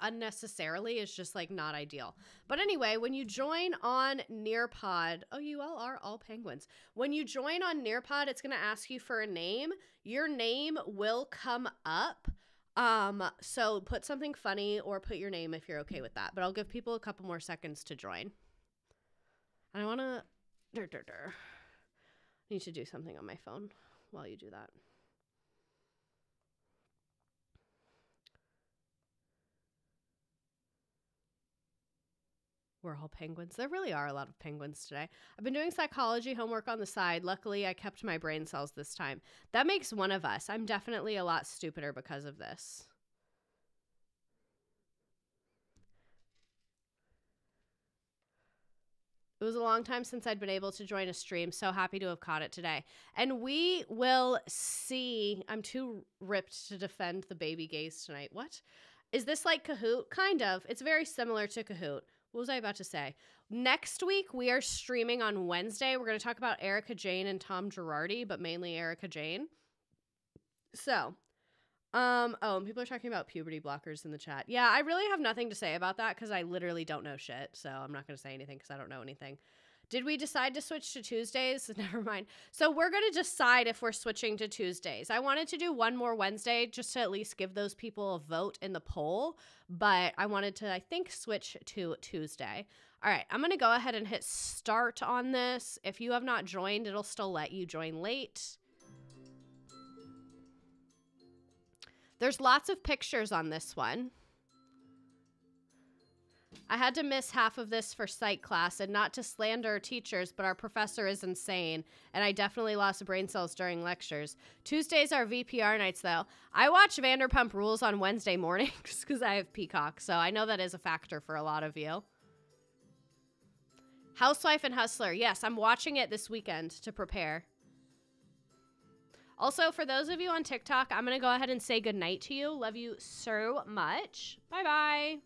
unnecessarily is just like not ideal. But anyway, when you join on Nearpod, oh, you all are all penguins. When you join on Nearpod, it's going to ask you for a name. Your name will come up. Um, so put something funny or put your name if you're okay with that. But I'll give people a couple more seconds to join. And I want to need to do something on my phone while you do that. We're all penguins. There really are a lot of penguins today. I've been doing psychology homework on the side. Luckily, I kept my brain cells this time. That makes one of us. I'm definitely a lot stupider because of this. It was a long time since I'd been able to join a stream. So happy to have caught it today. And we will see. I'm too ripped to defend the baby gays tonight. What? Is this like Kahoot? Kind of. It's very similar to Kahoot. What was I about to say? Next week, we are streaming on Wednesday. We're going to talk about Erika Jayne and Tom Girardi, but mainly Erika Jayne. So, um, oh, and people are talking about puberty blockers in the chat. Yeah, I really have nothing to say about that because I literally don't know shit. So I'm not going to say anything because I don't know anything. Did we decide to switch to Tuesdays? Never mind. So we're going to decide if we're switching to Tuesdays. I wanted to do one more Wednesday just to at least give those people a vote in the poll, but I wanted to, I think, switch to Tuesday. All right, I'm going to go ahead and hit start on this. If you have not joined, it'll still let you join late. There's lots of pictures on this one. I had to miss half of this for psych class, and not to slander teachers, but our professor is insane, and I definitely lost brain cells during lectures. Tuesdays are VPR nights, though. I watch Vanderpump Rules on Wednesday mornings because I have Peacock, so I know that is a factor for a lot of you. Housewife and Hustler. Yes, I'm watching it this weekend to prepare. Also, for those of you on TikTok, I'm going to go ahead and say goodnight to you. Love you so much. Bye bye.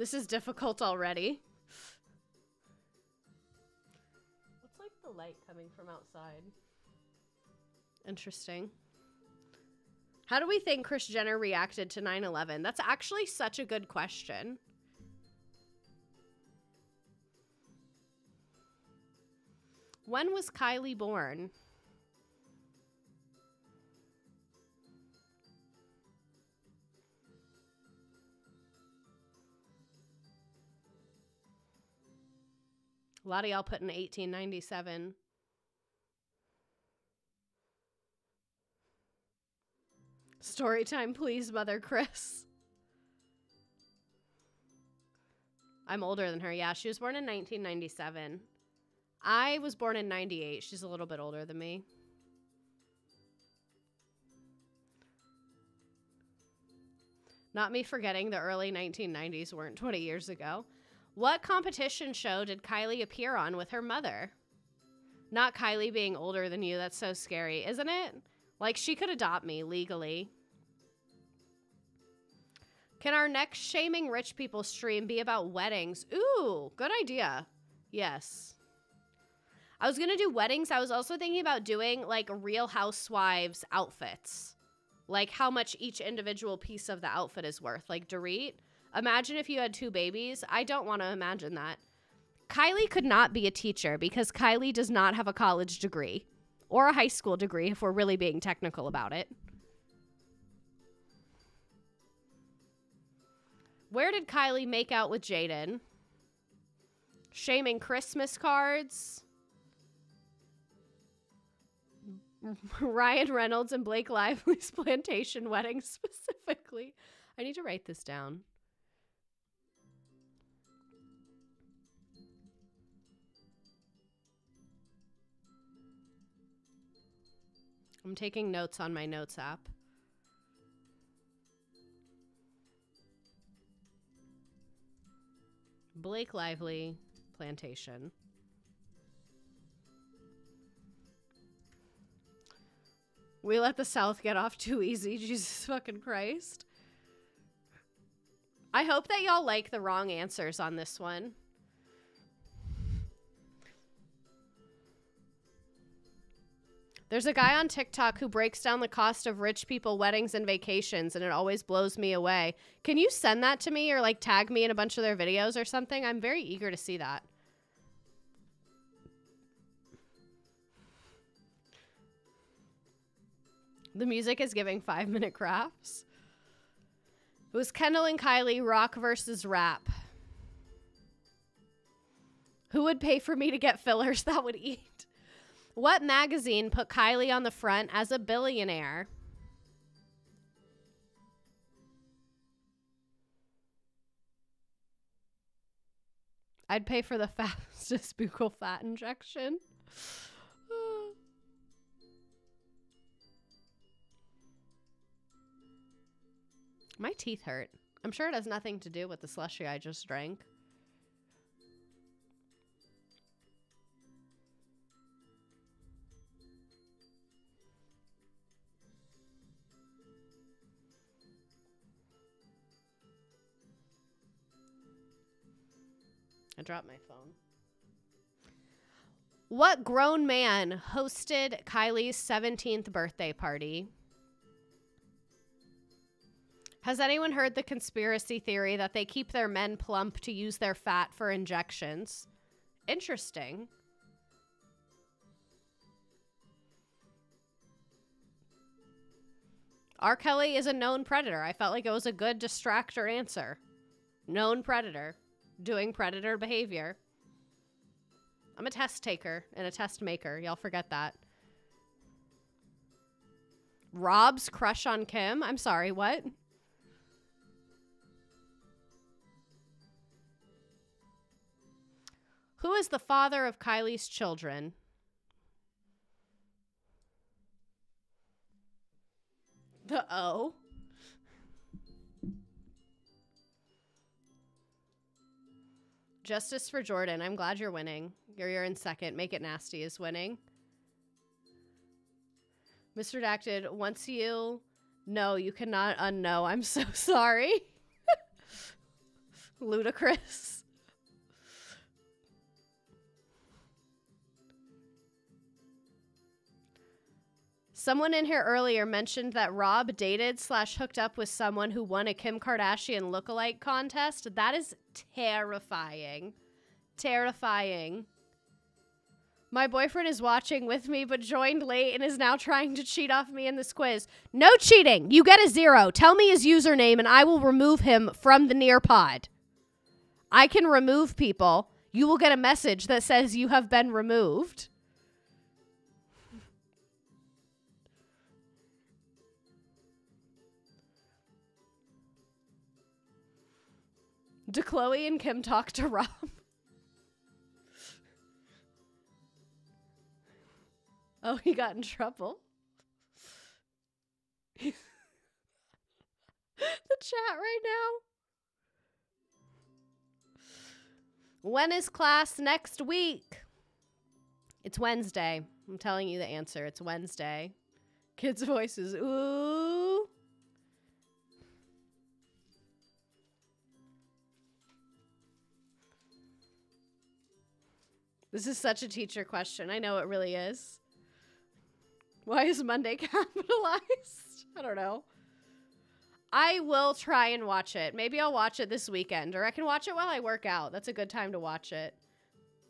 This is difficult already. What's like the light coming from outside? Interesting. How do we think Kris Jenner reacted to 9 11? That's actually such a good question. When was Kylie born? A lot of y'all put in 1897. Story time, please, Mother Kris. I'm older than her. Yeah, she was born in 1997. I was born in 98. She's a little bit older than me. Not me forgetting the early 1990s weren't 20 years ago. What competition show did Kylie appear on with her mother? Not Kylie being older than you. That's so scary, isn't it? Like, she could adopt me legally. Can our next shaming rich people stream be about weddings? Ooh, good idea. Yes. I was going to do weddings. I was also thinking about doing like real housewives outfits. Like how much each individual piece of the outfit is worth. Like Dorit, imagine if you had two babies. I don't want to imagine that. Kylie could not be a teacher because Kylie does not have a college degree or a high school degree if we're really being technical about it. Where did Kylie make out with Jaden? Shaming Christmas cards. Ryan Reynolds and Blake Lively's plantation wedding specifically. I need to write this down. I'm taking notes on my notes app. Blake Lively, Plantation. We let the South get off too easy. Jesus fucking Christ. I hope that y'all like the wrong answers on this one. There's a guy on TikTok who breaks down the cost of rich people weddings and vacations and it always blows me away. Can you send that to me or like tag me in a bunch of their videos or something? I'm very eager to see that. The music is giving five minute crafts. It was Kendall and Kylie rock versus rap. Who would pay for me to get fillers that would eat? What magazine put Kylie on the front as a billionaire? I'd pay for the fastest buccal fat injection. My teeth hurt. I'm sure it has nothing to do with the slushy I just drank. I dropped my phone. What grown man hosted Kylie's 17th birthday party? Has anyone heard the conspiracy theory that they keep their men plump to use their fat for injections? Interesting. R. Kelly is a known predator. I felt like it was a good distractor answer. Known predator doing predator behavior. I'm a test taker and a test maker. Y'all forget that. Rob's crush on Kim? I'm sorry, what? Who is the father of Kylie's children? The O. Justice for Jordan. I'm glad you're winning. You're, you're in second. Make it nasty is winning. Mr. Redacted, once you know, you cannot unknow. I'm so sorry. Ludicrous. Someone in here earlier mentioned that Rob dated slash hooked up with someone who won a Kim Kardashian lookalike contest. That is terrifying. Terrifying. My boyfriend is watching with me but joined late and is now trying to cheat off me in this quiz. No cheating. You get a zero. Tell me his username and I will remove him from the Nearpod. I can remove people. You will get a message that says you have been removed. Do Khloé and Kim talk to Rob? oh, he got in trouble. the chat right now. When is class next week? It's Wednesday. I'm telling you the answer. It's Wednesday. Kids' voices. Ooh. This is such a teacher question. I know it really is. Why is Monday capitalized? I don't know. I will try and watch it. Maybe I'll watch it this weekend, or I can watch it while I work out. That's a good time to watch it.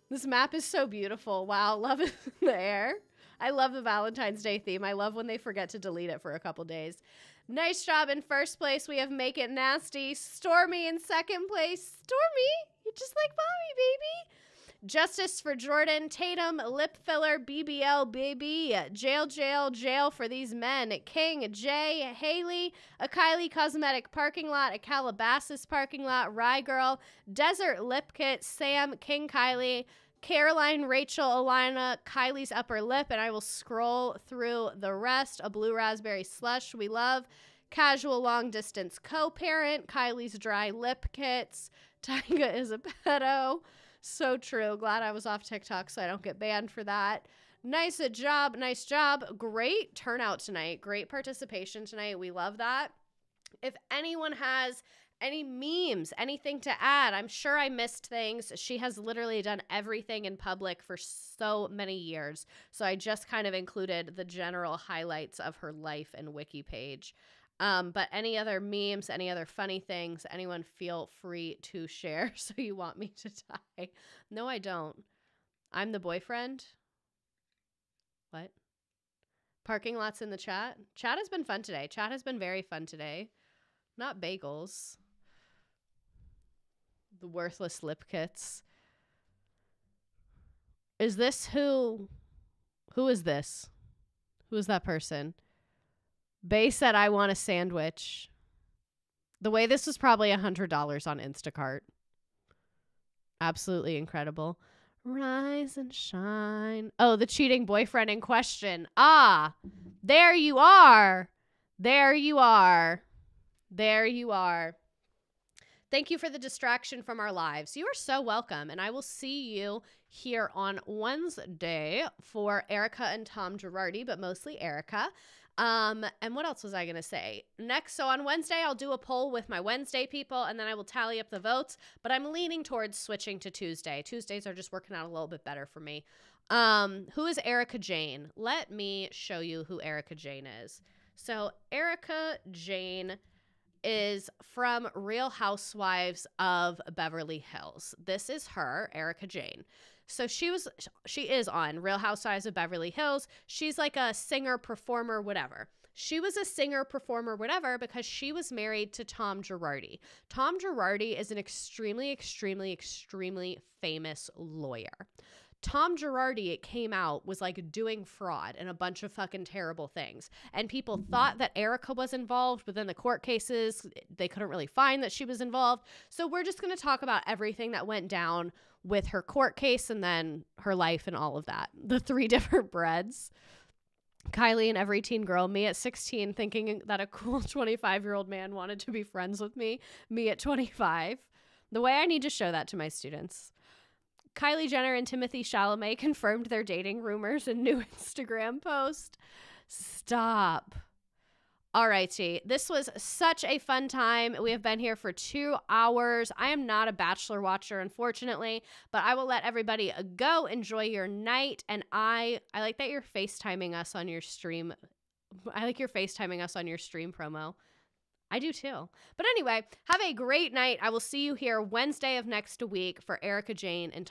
This map is so beautiful. Wow, love it in the air. I love the Valentine's Day theme. I love when they forget to delete it for a couple days. Nice job in first place. We have Make It Nasty. Stormy in second place. Stormy, you're just like mommy, baby. Justice for Jordan, Tatum, Lip Filler, BBL, Baby, Jail, Jail, Jail for these men, King, Jay, Haley, a Kylie Cosmetic Parking Lot, a Calabasas Parking Lot, Rye Girl, Desert Lip Kit, Sam, King Kylie, Caroline, Rachel, Alina, Kylie's Upper Lip, and I will scroll through the rest. A Blue Raspberry Slush, we love. Casual Long Distance Co Parent, Kylie's Dry Lip Kits, Tyga is a pedo. So true. Glad I was off TikTok so I don't get banned for that. Nice job. Nice job. Great turnout tonight. Great participation tonight. We love that. If anyone has any memes, anything to add, I'm sure I missed things. She has literally done everything in public for so many years. So I just kind of included the general highlights of her life and wiki page. Um, but any other memes, any other funny things, anyone feel free to share. So you want me to die? No, I don't. I'm the boyfriend. What? Parking lots in the chat. Chat has been fun today. Chat has been very fun today. Not bagels. The worthless lip kits. Is this who? Who is this? Who is that person? Bay said, I want a sandwich. The way this was probably a $100 on Instacart. Absolutely incredible. Rise and shine. Oh, the cheating boyfriend in question. Ah, there you are. There you are. There you are. Thank you for the distraction from our lives. You are so welcome. And I will see you here on Wednesday for Erika and Tom Girardi, but mostly Erika. Um, and what else was I gonna say? Next, so on Wednesday, I'll do a poll with my Wednesday people, and then I will tally up the votes. But I'm leaning towards switching to Tuesday. Tuesdays are just working out a little bit better for me. Um, who is Erika Jayne? Let me show you who Erika Jayne is. So Erika Jayne is from Real Housewives of Beverly Hills. This is her, Erika Jayne. So she was she is on Real Housewives of Beverly Hills. She's like a singer, performer, whatever. She was a singer, performer, whatever, because she was married to Tom Girardi. Tom Girardi is an extremely, extremely, extremely famous lawyer. Tom Girardi, it came out, was like doing fraud and a bunch of fucking terrible things. And people thought that Erika was involved, but then the court cases, they couldn't really find that she was involved. So we're just going to talk about everything that went down with her court case and then her life and all of that. The three different breads. Kylie and every teen girl, me at 16 thinking that a cool 25 year old man wanted to be friends with me, me at 25. The way I need to show that to my students. Kylie Jenner and Timothée Chalamet confirmed their dating rumors in new Instagram post. Stop. All righty. This was such a fun time. We have been here for two hours. I am not a Bachelor watcher, unfortunately, but I will let everybody go. Enjoy your night. And I I like that you're FaceTiming us on your stream. I like you're FaceTiming us on your stream promo. I do too. But anyway, have a great night. I will see you here Wednesday of next week for Erika Jayne and